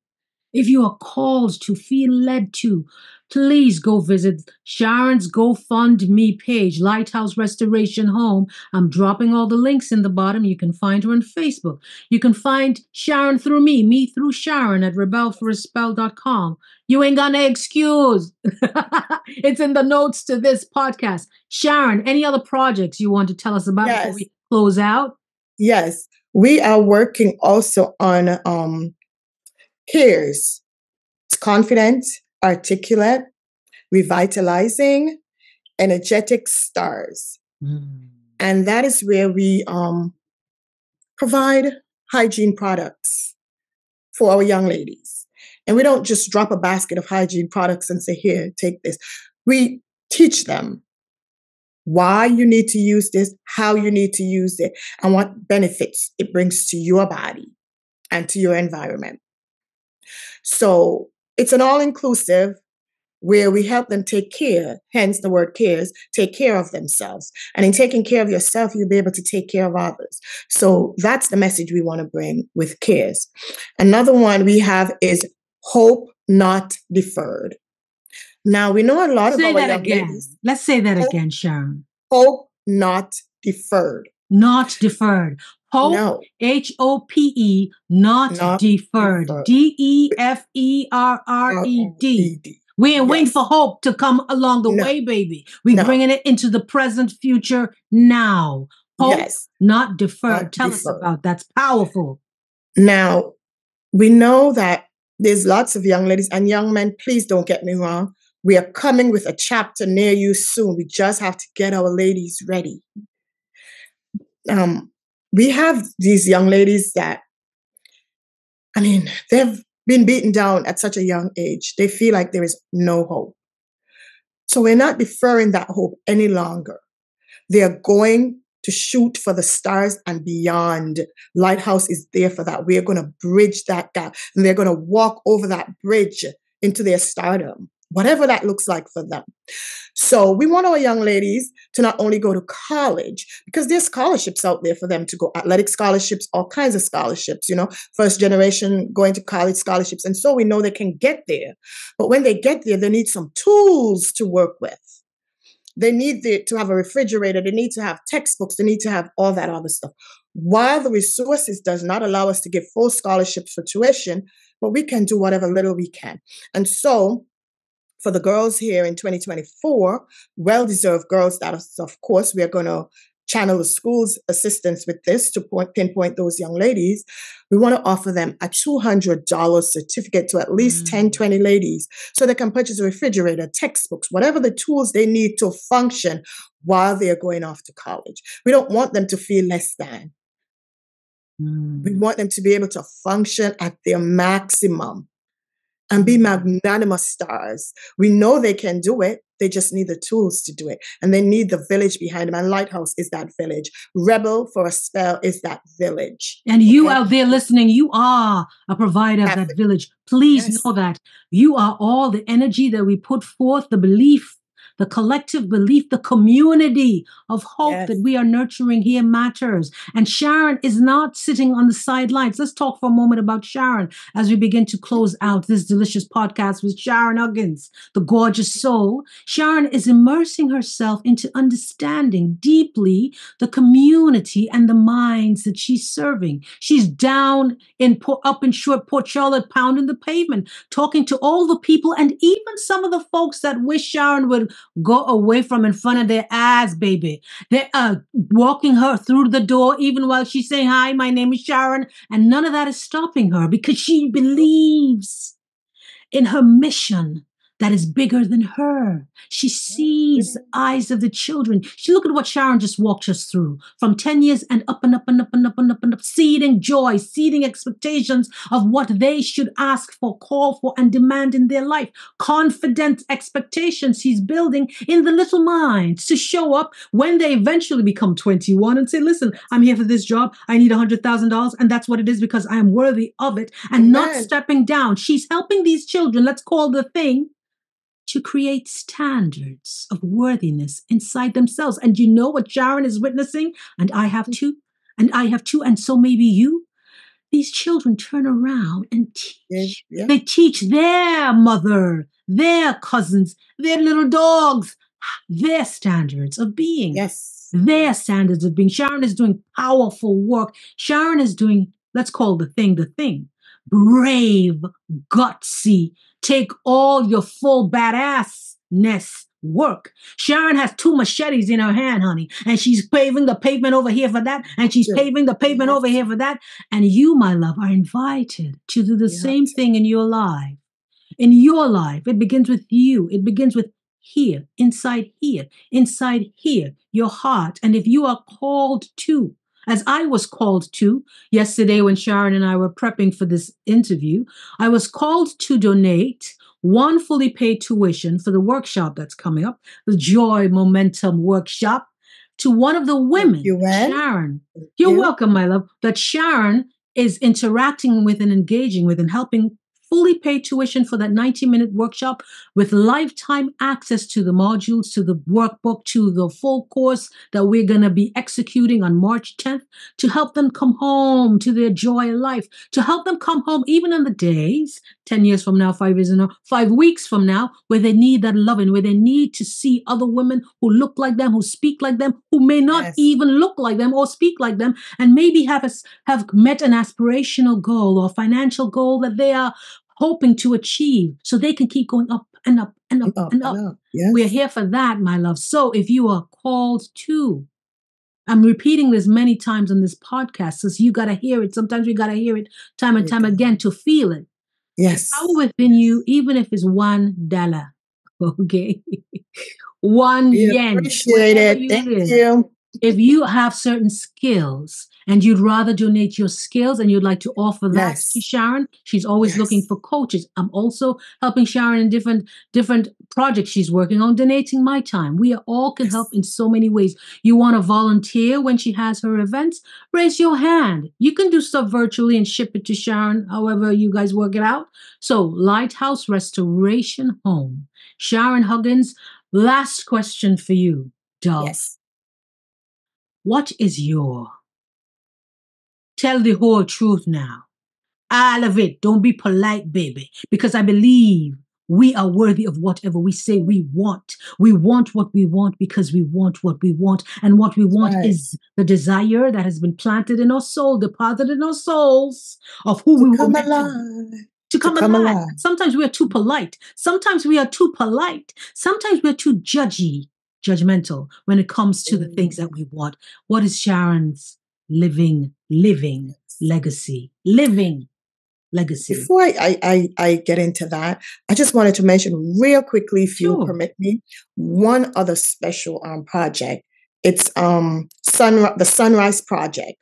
if you are called to, feel led to, please go visit Sharon's GoFundMe page, Lighthouse Restoration Home. I'm dropping all the links in the bottom. You can find her on Facebook. You can find Sharon through me, me through Sharon at rebelforaspell.com. You ain't got no excuse. (laughs) it's in the notes to this podcast. Sharon, any other projects you want to tell us about Yes. before we close out? Yes, we are working also on um, CARES. It's confident, articulate, revitalizing, energetic stars. And that is where we um, provide hygiene products for our young ladies. And we don't just drop a basket of hygiene products and say, here, take this. We teach them why you need to use this, how you need to use it, and what benefits it brings to your body and to your environment. So it's an all inclusive where we help them take care, hence the word cares, take care of themselves. And in taking care of yourself, you'll be able to take care of others. So that's the message we want to bring with cares. Another one we have is hope not deferred. Now we know a lot Say of our that again. ladies. Let's say that Hope- again, Sharon. Hope not deferred. Not deferred. Hope No. H O P E, not, Not deferred. D E F E R R E D. We ain't waiting Yes. for hope to come along the No. way, baby. We No. bringing it into the present, future, now. Hope, Yes. not deferred. Not Tell us deferred. about that's powerful. Now, we know that there's lots of young ladies and young men. Please don't get me wrong. We are coming with a chapter near you soon. We just have to get our ladies ready. Um, we have these young ladies that, I mean, they've been beaten down at such a young age. They feel like there is no hope. So we're not deferring that hope any longer. They are going to shoot for the stars and beyond. Lighthouse is there for that. We're going to bridge that gap and they're going to walk over that bridge into their stardom, whatever that looks like for them. So we want our young ladies to not only go to college, because there's scholarships out there for them to go, athletic scholarships, all kinds of scholarships, you know, first generation going to college scholarships. And so we know they can get there. But when they get there, they need some tools to work with. They need the, to have a refrigerator. They need to have textbooks. They need to have all that other stuff. While the resources does not allow us to give full scholarships for tuition, but we can do whatever little we can. And so for the girls here in 2024, well-deserved girls, that is, of course, we are going to channel the school's assistance with this to point, pinpoint those young ladies. We want to offer them a $200 certificate to at least Mm. 10, 20 ladies so they can purchase a refrigerator, textbooks, whatever the tools they need to function while they are going off to college. We don't want them to feel less than. Mm. We want them to be able to function at their maximum and be magnanimous stars. We know they can do it. They just need the tools to do it. And they need the village behind them. And Lighthouse is that village. Rebel for a spell is that village. And you Okay. out there listening, you are a provider of that village. Please Yes. know that you are all the energy that we put forth, the belief, the collective belief, the community of hope Yes. that we are nurturing here matters. And Sharon is not sitting on the sidelines. Let's talk for a moment about Sharon as we begin to close out this delicious podcast with Sharon Huggins, the gorgeous soul. Sharon is immersing herself into understanding deeply the community and the minds that she's serving. She's down in up in short Port Charlotte, pounding the pavement, talking to all the people and even some of the folks that wish Sharon would go away from in front of their eyes, baby. They're uh, walking her through the door, even while she's saying, Hi, my name is Sharon. And none of that is stopping her because she believes in her mission that is bigger than her. She sees eyes of the children. She look at what Sharon just walked us through from 10 years and up and up and up and up and up and up, seeding joy, seeding expectations of what they should ask for, call for, and demand in their life. Confident expectations he's building in the little minds to show up when they eventually become 21 and say, Listen, I'm here for this job. I need $100,000. And that's what it is because I am worthy of it and not stepping down. She's helping these children. Let's call the thing to create standards of worthiness inside themselves. And you know what Sharon is witnessing? And I have mm. too. And I have too. And so maybe you. These children turn around and teach. Yeah, yeah. They teach their mother, their cousins, their little dogs, their standards of being Yes. their standards of being. Sharon is doing powerful work. Sharon is doing, let's call the thing the thing. Brave, gutsy, take all your full badassness work. Sharon has two machetes in her hand, honey, and she's paving the pavement over here for that, and she's Yeah. paving the pavement Yes. over here for that. And you, my love, are invited to do the Yeah. same thing in your life. In your life, it begins with you. It begins with here, inside here, inside here, your heart. And if you are called to, as I was called to yesterday when Sharon and I were prepping for this interview, I was called to donate one fully paid tuition for the workshop that's coming up, the Joy Momentum Workshop, to one of the women, you. Sharon. You're you. welcome, my love. That Sharon is interacting with and engaging with and helping fully paid tuition for that 90 minute workshop with lifetime access to the modules, to the workbook, to the full course that we're going to be executing on March 10th to help them come home to their joy in life, to help them come home even in the days, 10 years from now, five years from now, five weeks from now, where they need that loving, where they need to see other women who look like them, who speak like them, who may not Yes. even look like them or speak like them, and maybe have, a have met an aspirational goal or financial goal that they are hoping to achieve so they can keep going up and up and up Up and and up. up. Yes. We're here for that, my love. So if you are called to, I'm repeating this many times on this podcast, so you got to hear it. Sometimes we got to hear it time and time again to feel it. Yes. Power within you, even if it's one dollar. (laughs) Okay. one yen. appreciate it. Thank you. If you have certain skills and you'd rather donate your skills and you'd like to offer that Yes. to Sharon, she's always Yes. looking for coaches. I'm also helping Sharon in different different projects she's working on, donating my time. We all can Yes. help in so many ways. You want to volunteer when she has her events? Raise your hand. You can do stuff virtually and ship it to Sharon, however you guys work it out. So, Lighthouse Restoration Home. Sharon Huggins, last question for you, Dove. Yes. What is your? Tell the whole truth now. All of it. Don't be polite, baby, because I believe we are worthy of whatever we say we want. We want what we want because we want what we want. And what we want right. is the desire that has been planted in our soul, deposited in our souls of who we To were come meant to alive. to come, come alive. alive. Sometimes we are too polite. Sometimes we are too polite. Sometimes we're too judgy, judgmental when it comes to the things that we want. What is Sharon's living, living legacy? Living legacy. Before I, I, I, get into that, I just wanted to mention real quickly, if you Sure. permit me, one other special um, project. It's um sun the Sunrise Project,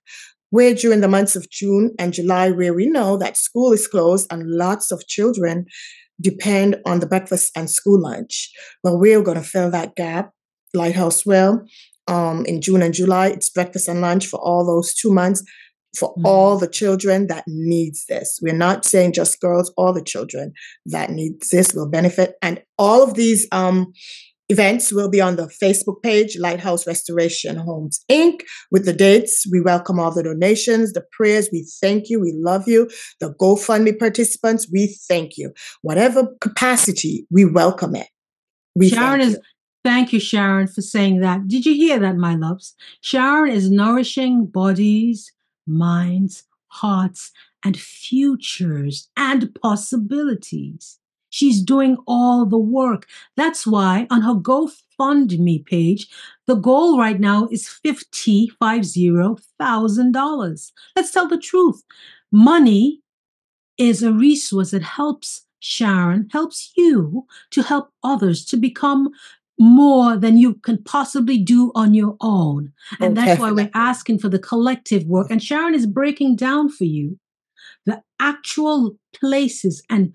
where during the months of June and July, where we know that school is closed and lots of children depend on the breakfast and school lunch. Well, we're going to fill that gap. Lighthouse will um, in June and July. It's breakfast and lunch for all those two months for Mhm. all the children that needs this. We're not saying just girls, all the children that needs this will benefit. And all of these um, events will be on the Facebook page, Lighthouse Restoration Homes Inc. With the dates, we welcome all the donations, the prayers. We thank you. We love you. The GoFundMe participants, we thank you. Whatever capacity, we welcome it. We Sharon is you. Thank you, Sharon, for saying that. Did you hear that, my loves? Sharon is nourishing bodies, minds, hearts, and futures and possibilities. She's doing all the work. That's why on her GoFundMe page, the goal right now is fifty five zero thousand dollars. Let's tell the truth. Money is a resource that helps Sharon, helps you to help others to become more than you can possibly do on your own. And Oh, that's why we're asking for the collective work. And Sharon is breaking down for you the actual places and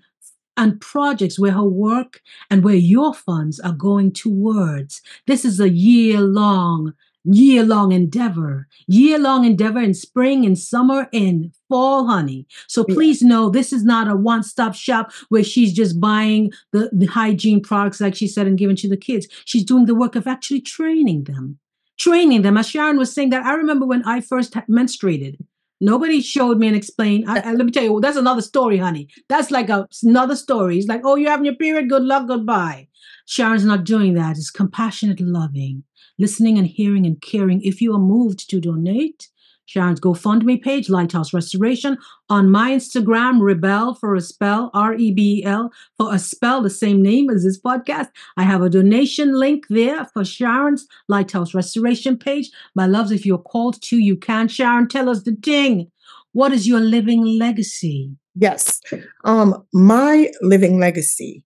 and projects where her work and where your funds are going towards. This is a year long year long endeavor, year long endeavor in spring, in summer, in fall, honey. So please know this is not a one stop shop where she's just buying the, the hygiene products, like she said, and giving to the kids. She's doing the work of actually training them. Training them. As Sharon was saying that, I remember when I first menstruated. Nobody showed me and explained. I, I- let me tell you, that's another story, honey. That's like a, another story. It's like, oh, you're having your period. Good luck. Goodbye. Sharon's not doing that. It's compassionate, loving, listening and hearing and caring. If you are moved to donate, Sharon's GoFundMe page, Lighthouse Restoration. On my Instagram, Rebel for a spell, R E B E L for a spell, the same name as this podcast. I have a donation link there for Sharon's Lighthouse Restoration page. My loves, if you're called to, you can. Sharon, tell us the thing. What is your living legacy? Yes. Um, my living legacy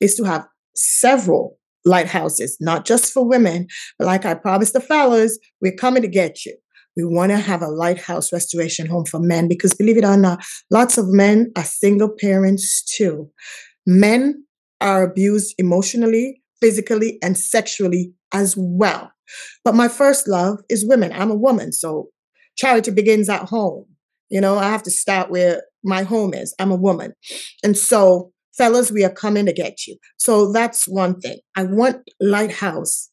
is to have several lighthouses, not just for women, but like I promised the fellas, we're coming to get you. We want to have a lighthouse restoration home for men because believe it or not, lots of men are single parents too. Men are abused emotionally, physically, and sexually as well. But my first love is women. I'm a woman, so charity begins at home. You know, I have to start where my home is. I'm a woman. And so, fellas, we are coming to get you. So that's one thing. I want Lighthouse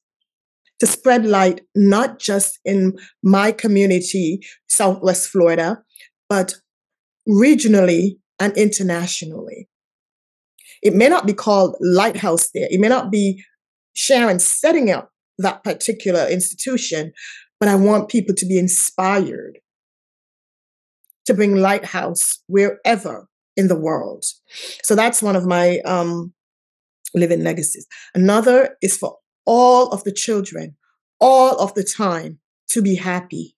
to spread light, not just in my community, Southwest Florida, but regionally and internationally. It may not be called Lighthouse there. It may not be Sharon setting up that particular institution, but I want people to be inspired to bring Lighthouse wherever in the world. So that's one of my um, living legacies. Another is for all of the children, all of the time, to be happy.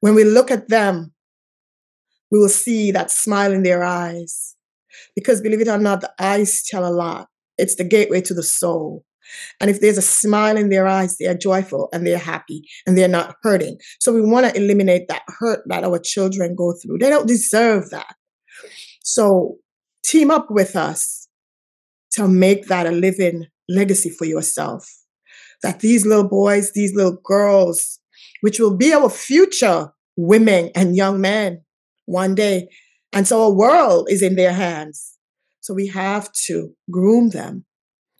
When we look at them, we will see that smile in their eyes. Because believe it or not, the eyes tell a lot. It's the gateway to the soul. And if there's a smile in their eyes, they are joyful and they're happy and they're not hurting. So we want to eliminate that hurt that our children go through. They don't deserve that. So team up with us to make that a living legacy for yourself. That these little boys, these little girls, which will be our future women and young men one day. And so our world is in their hands. So we have to groom them.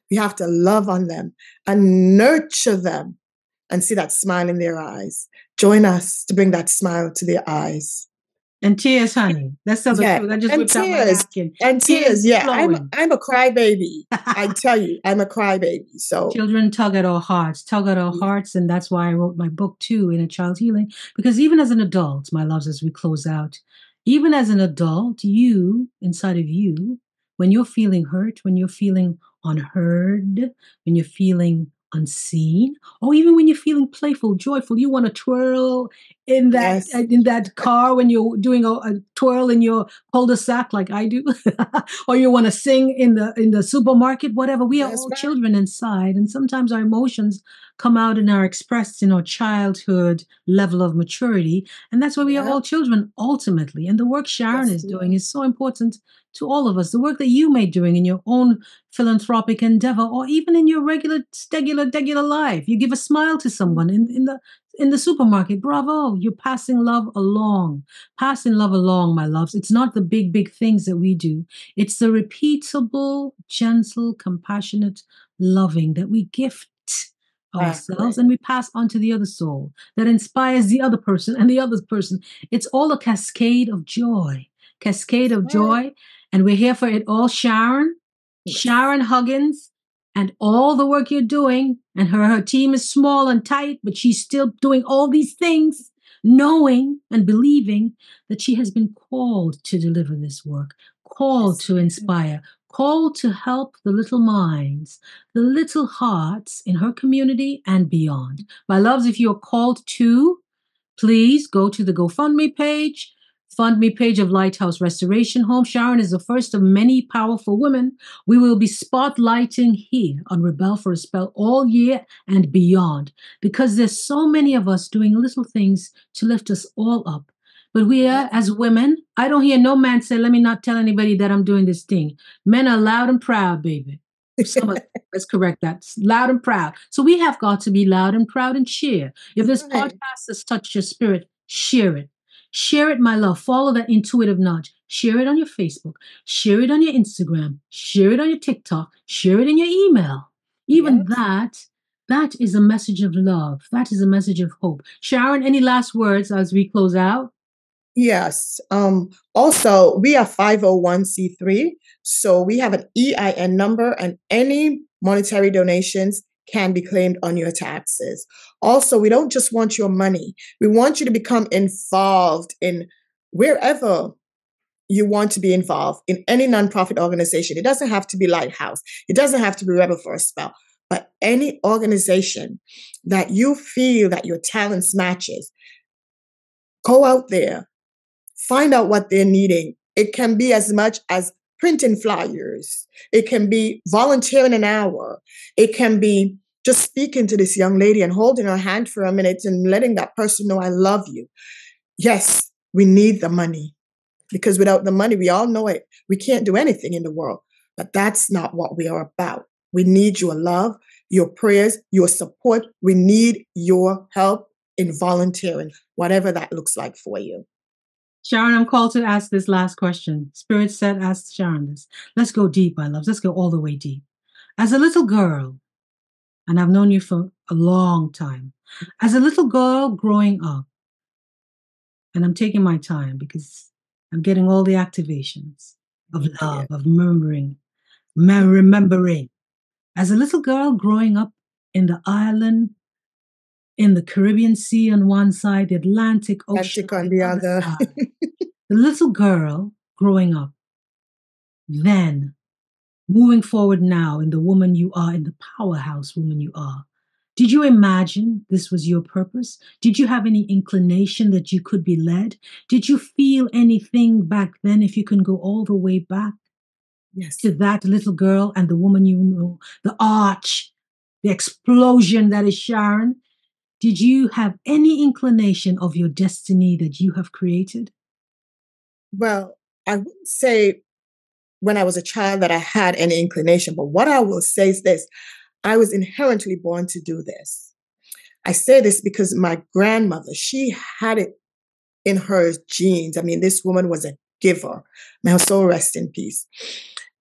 We have to love on them and nurture them and see that smile in their eyes. Join us to bring that smile to their eyes. And tears, honey. That's the Yeah, truth. I just and whipped out my tears. And Tears tears, yeah. I'm. I'm a crybaby. I (laughs) tell you, I'm a crybaby. So Children tug at our hearts, tug at our hearts, and that's why I wrote my book too, Inner Child Healing. Because even as an adult, my loves, as we close out, even as an adult, you inside of you, when you're feeling hurt, when you're feeling unheard, when you're feeling unseen, or even when you're feeling playful, joyful, you want to twirl in that Yes. uh, in that car when you're doing a, a twirl in your cul-de-sac like I do, (laughs) or you want to sing in the in the supermarket, whatever. We are That's all right. children inside, and sometimes our emotions come out and are expressed in our childhood level of maturity, and that's why we are all children ultimately. And the work Sharon Yes, is doing is so important to all of us. The work that you may doing in your own philanthropic endeavor, or even in your regular, regular, regular life, you give a smile to mm. someone in, in the in the supermarket. Bravo, you're passing love along, passing love along, my loves. It's not the big, big things that we do. It's the repeatable, gentle, compassionate loving that we gift ourselves and we pass on to the other soul that inspires the other person and the other person. It's all a cascade of joy, cascade of joy. And we're here for it all. Sharon, Yes. Sharon Huggins, and all the work you're doing. And her, her team is small and tight, but she's still doing all these things, knowing and believing that she has been called to deliver this work, called Yes. to inspire, called to help the little minds, the little hearts in her community and beyond. My loves, if you're called to, please go to the GoFundMe page. Fund me page of Lighthouse Restoration Home. Sharon is the first of many powerful women we will be spotlighting here on Rebel for a Spell all year and beyond because there's so many of us doing little things to lift us all up. But we are, as women, I don't hear no man say, let me not tell anybody that I'm doing this thing. Men are loud and proud, baby. (laughs) let's correct that. Loud and proud. So we have got to be loud and proud and share. If this right. podcast has touched your spirit, share it. Share it, my love. Follow that intuitive nudge. Share it on your Facebook. Share it on your Instagram. Share it on your TikTok. Share it in your email. Even yes. that, that is a message of love. That is a message of hope. Sharon, any last words as we close out? Yes. Um, also, we are 501c3. So we have an EIN number, and any monetary donations can be claimed on your taxes. Also, we don't just want your money, we want you to become involved in wherever you want to be involved in any nonprofit organization. It doesn't have to be Lighthouse, it doesn't have to be Rebel for a Spell, but any organization that you feel that your talents matches. Go out there, find out what they're needing. It can be as much as printing flyers. It can be volunteering an hour. It can be just speaking to this young lady and holding her hand for a minute and letting that person know I love you. Yes, we need the money because without the money, we all know it. We can't do anything in the world. But that's not what we are about. We need your love, your prayers, your support. We need your help in volunteering, whatever that looks like for you. Sharon, I'm called to ask this last question. Spirit said, ask Sharon this. Let's go deep, my loves. Let's go all the way deep. As a little girl, and I've known you for a long time, as a little girl growing up, and I'm taking my time because I'm getting all the activations of mm-hmm. love, of remembering, remembering. As a little girl growing up in the island in the Caribbean Sea on one side, the Atlantic Ocean Atlantic on the other. (laughs) the little girl growing up, then moving forward now in the woman you are, in the powerhouse woman you are. Did you imagine this was your purpose? Did you have any inclination that you could be led? Did you feel anything back then, if you can go all the way back? Yes. To that little girl and the woman you know, the arch, the explosion that is Sharon. Did you have any inclination of your destiny that you have created? Well, I wouldn't say when I was a child that I had any inclination, but what I will say is this I was inherently born to do this. I say this because my grandmother, she had it in her genes. I mean, this woman was a giver. May her soul rest in peace.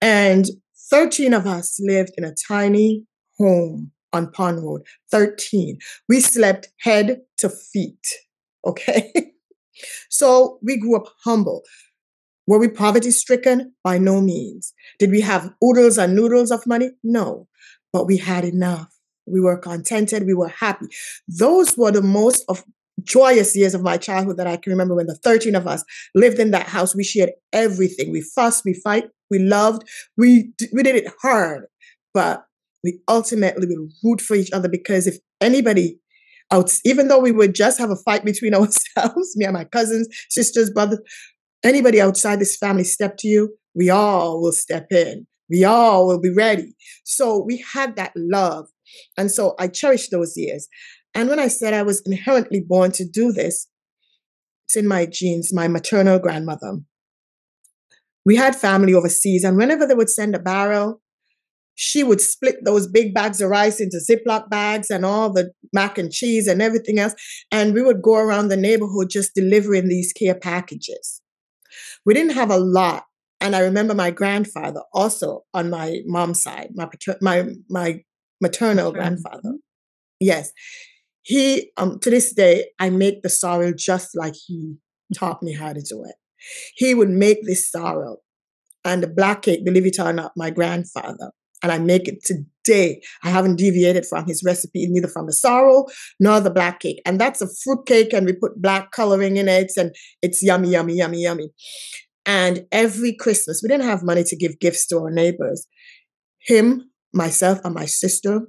And 13 of us lived in a tiny home on Pond Road, 13. We slept head to feet. Okay. (laughs) so we grew up humble. Were we poverty stricken? By no means. Did we have oodles and noodles of money? No. But we had enough. We were contented. We were happy. Those were the most of joyous years of my childhood that I can remember when the 13 of us lived in that house. We shared everything. We fussed, we fight, we loved, we, we did it hard. But we ultimately will root for each other because if anybody out, even though we would just have a fight between (laughs) ourselves, me and my cousins, sisters, brothers, anybody outside this family step to you, we all will step in. We all will be ready. So we had that love. And so I cherish those years. And when I said I was inherently born to do this, it's in my genes, my maternal grandmother. We had family overseas, and whenever they would send a barrel, she would split those big bags of rice into Ziploc bags and all the mac and cheese and everything else. And we would go around the neighborhood just delivering these care packages. We didn't have a lot. And I remember my grandfather also on my mom's side, my my my maternal grandfather. Yes. He um to this day I make the sorrel just like he taught me how to do it. He would make this sorrel and the black cake, believe it or not, my grandfather and I make it today. I haven't deviated from his recipe, neither from the sorrel nor the black cake. And that's a fruit cake, and we put black coloring in it, and it's yummy, yummy, yummy, yummy. And every Christmas, we didn't have money to give gifts to our neighbors. Him, myself, and my sister,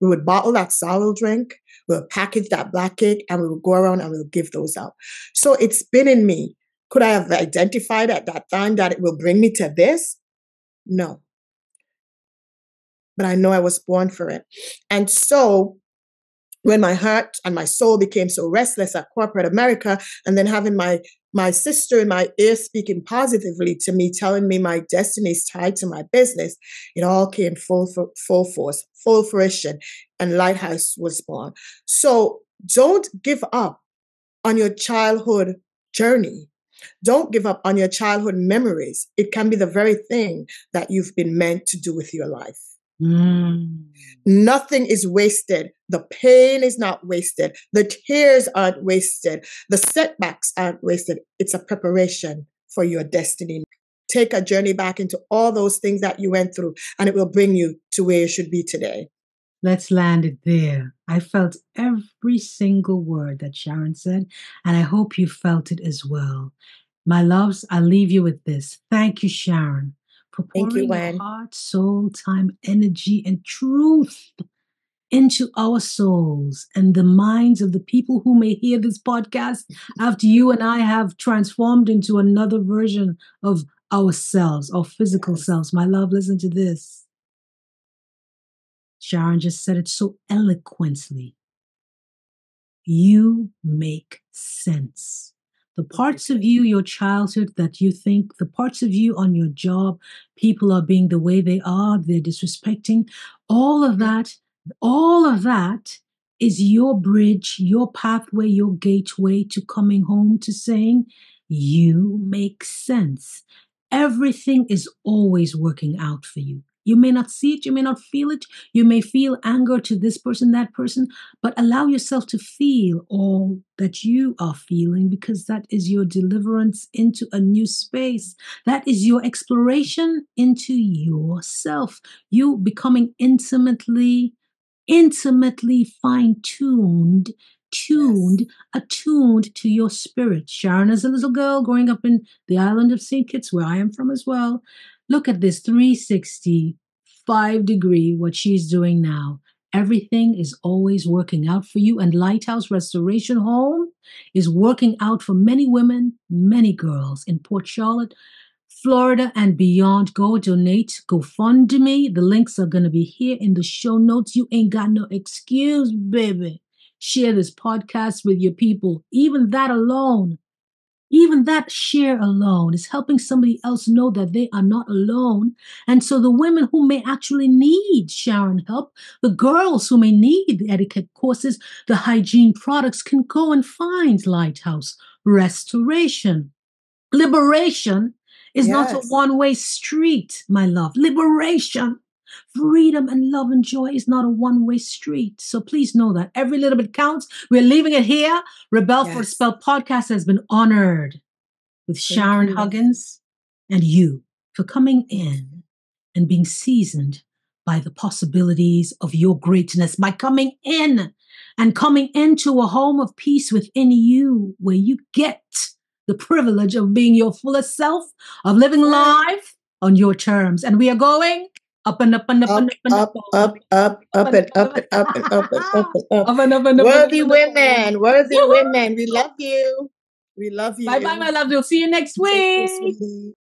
we would bottle that sorrel drink, we would package that black cake, and we would go around and we would give those out. So it's been in me. Could I have identified at that time that it will bring me to this? No but I know I was born for it. And so when my heart and my soul became so restless at corporate America, and then having my my sister in my ear speaking positively to me, telling me my destiny is tied to my business, it all came full full force, full fruition, and Lighthouse was born. So don't give up on your childhood journey. Don't give up on your childhood memories. It can be the very thing that you've been meant to do with your life. Mm. Nothing is wasted. The pain is not wasted. The tears aren't wasted. The setbacks aren't wasted. It's a preparation for your destiny. Take a journey back into all those things that you went through, and it will bring you to where you should be today. Let's land it there. I felt every single word that Sharon said, and I hope you felt it as well. My loves, I'll leave you with this. Thank you, Sharon, for pouring Thank you, heart, soul, time, energy, and truth into our souls and the minds of the people who may hear this podcast after you and I have transformed into another version of ourselves, our physical selves. My love, listen to this. Sharon just said it so eloquently. You make sense. The parts of you, your childhood that you think, the parts of you on your job, people are being the way they are, they're disrespecting, all of that, all of that is your bridge, your pathway, your gateway to coming home to saying, You make sense. Everything is always working out for you. You may not see it, you may not feel it, you may feel anger to this person, that person, but allow yourself to feel all that you are feeling because that is your deliverance into a new space. That is your exploration into yourself. You becoming intimately, intimately fine tuned tuned, yes. attuned to your spirit. Sharon, as a little girl growing up in the island of St. Kitts, where I am from as well, Look at this 365 degree, what she's doing now. Everything is always working out for you. And Lighthouse Restoration Home is working out for many women, many girls in Port Charlotte, Florida, and beyond. Go donate, go fund me. The links are going to be here in the show notes. You ain't got no excuse, baby. Share this podcast with your people. Even that alone even that share alone is helping somebody else know that they are not alone. And so the women who may actually need Sharon help, the girls who may need the etiquette courses, the hygiene products can go and find Lighthouse Restoration. Liberation is yes. not a one way street, my love. Liberation Freedom and love and joy is not a one way street. So please know that every little bit counts. We're leaving it here. Rebel yes. for Spell podcast has been honored with Thank Sharon you. Huggins and you for coming in and being seasoned by the possibilities of your greatness, by coming in and coming into a home of peace within you where you get the privilege of being your fullest self, of living life on your terms. And we are going up and up and up, and up, up, up, up, and (laughs) up and up and up and up and up. Up and up and up. Worthy women, worthy women, we love you. We love you. Bye bye, my love. We'll see you next week.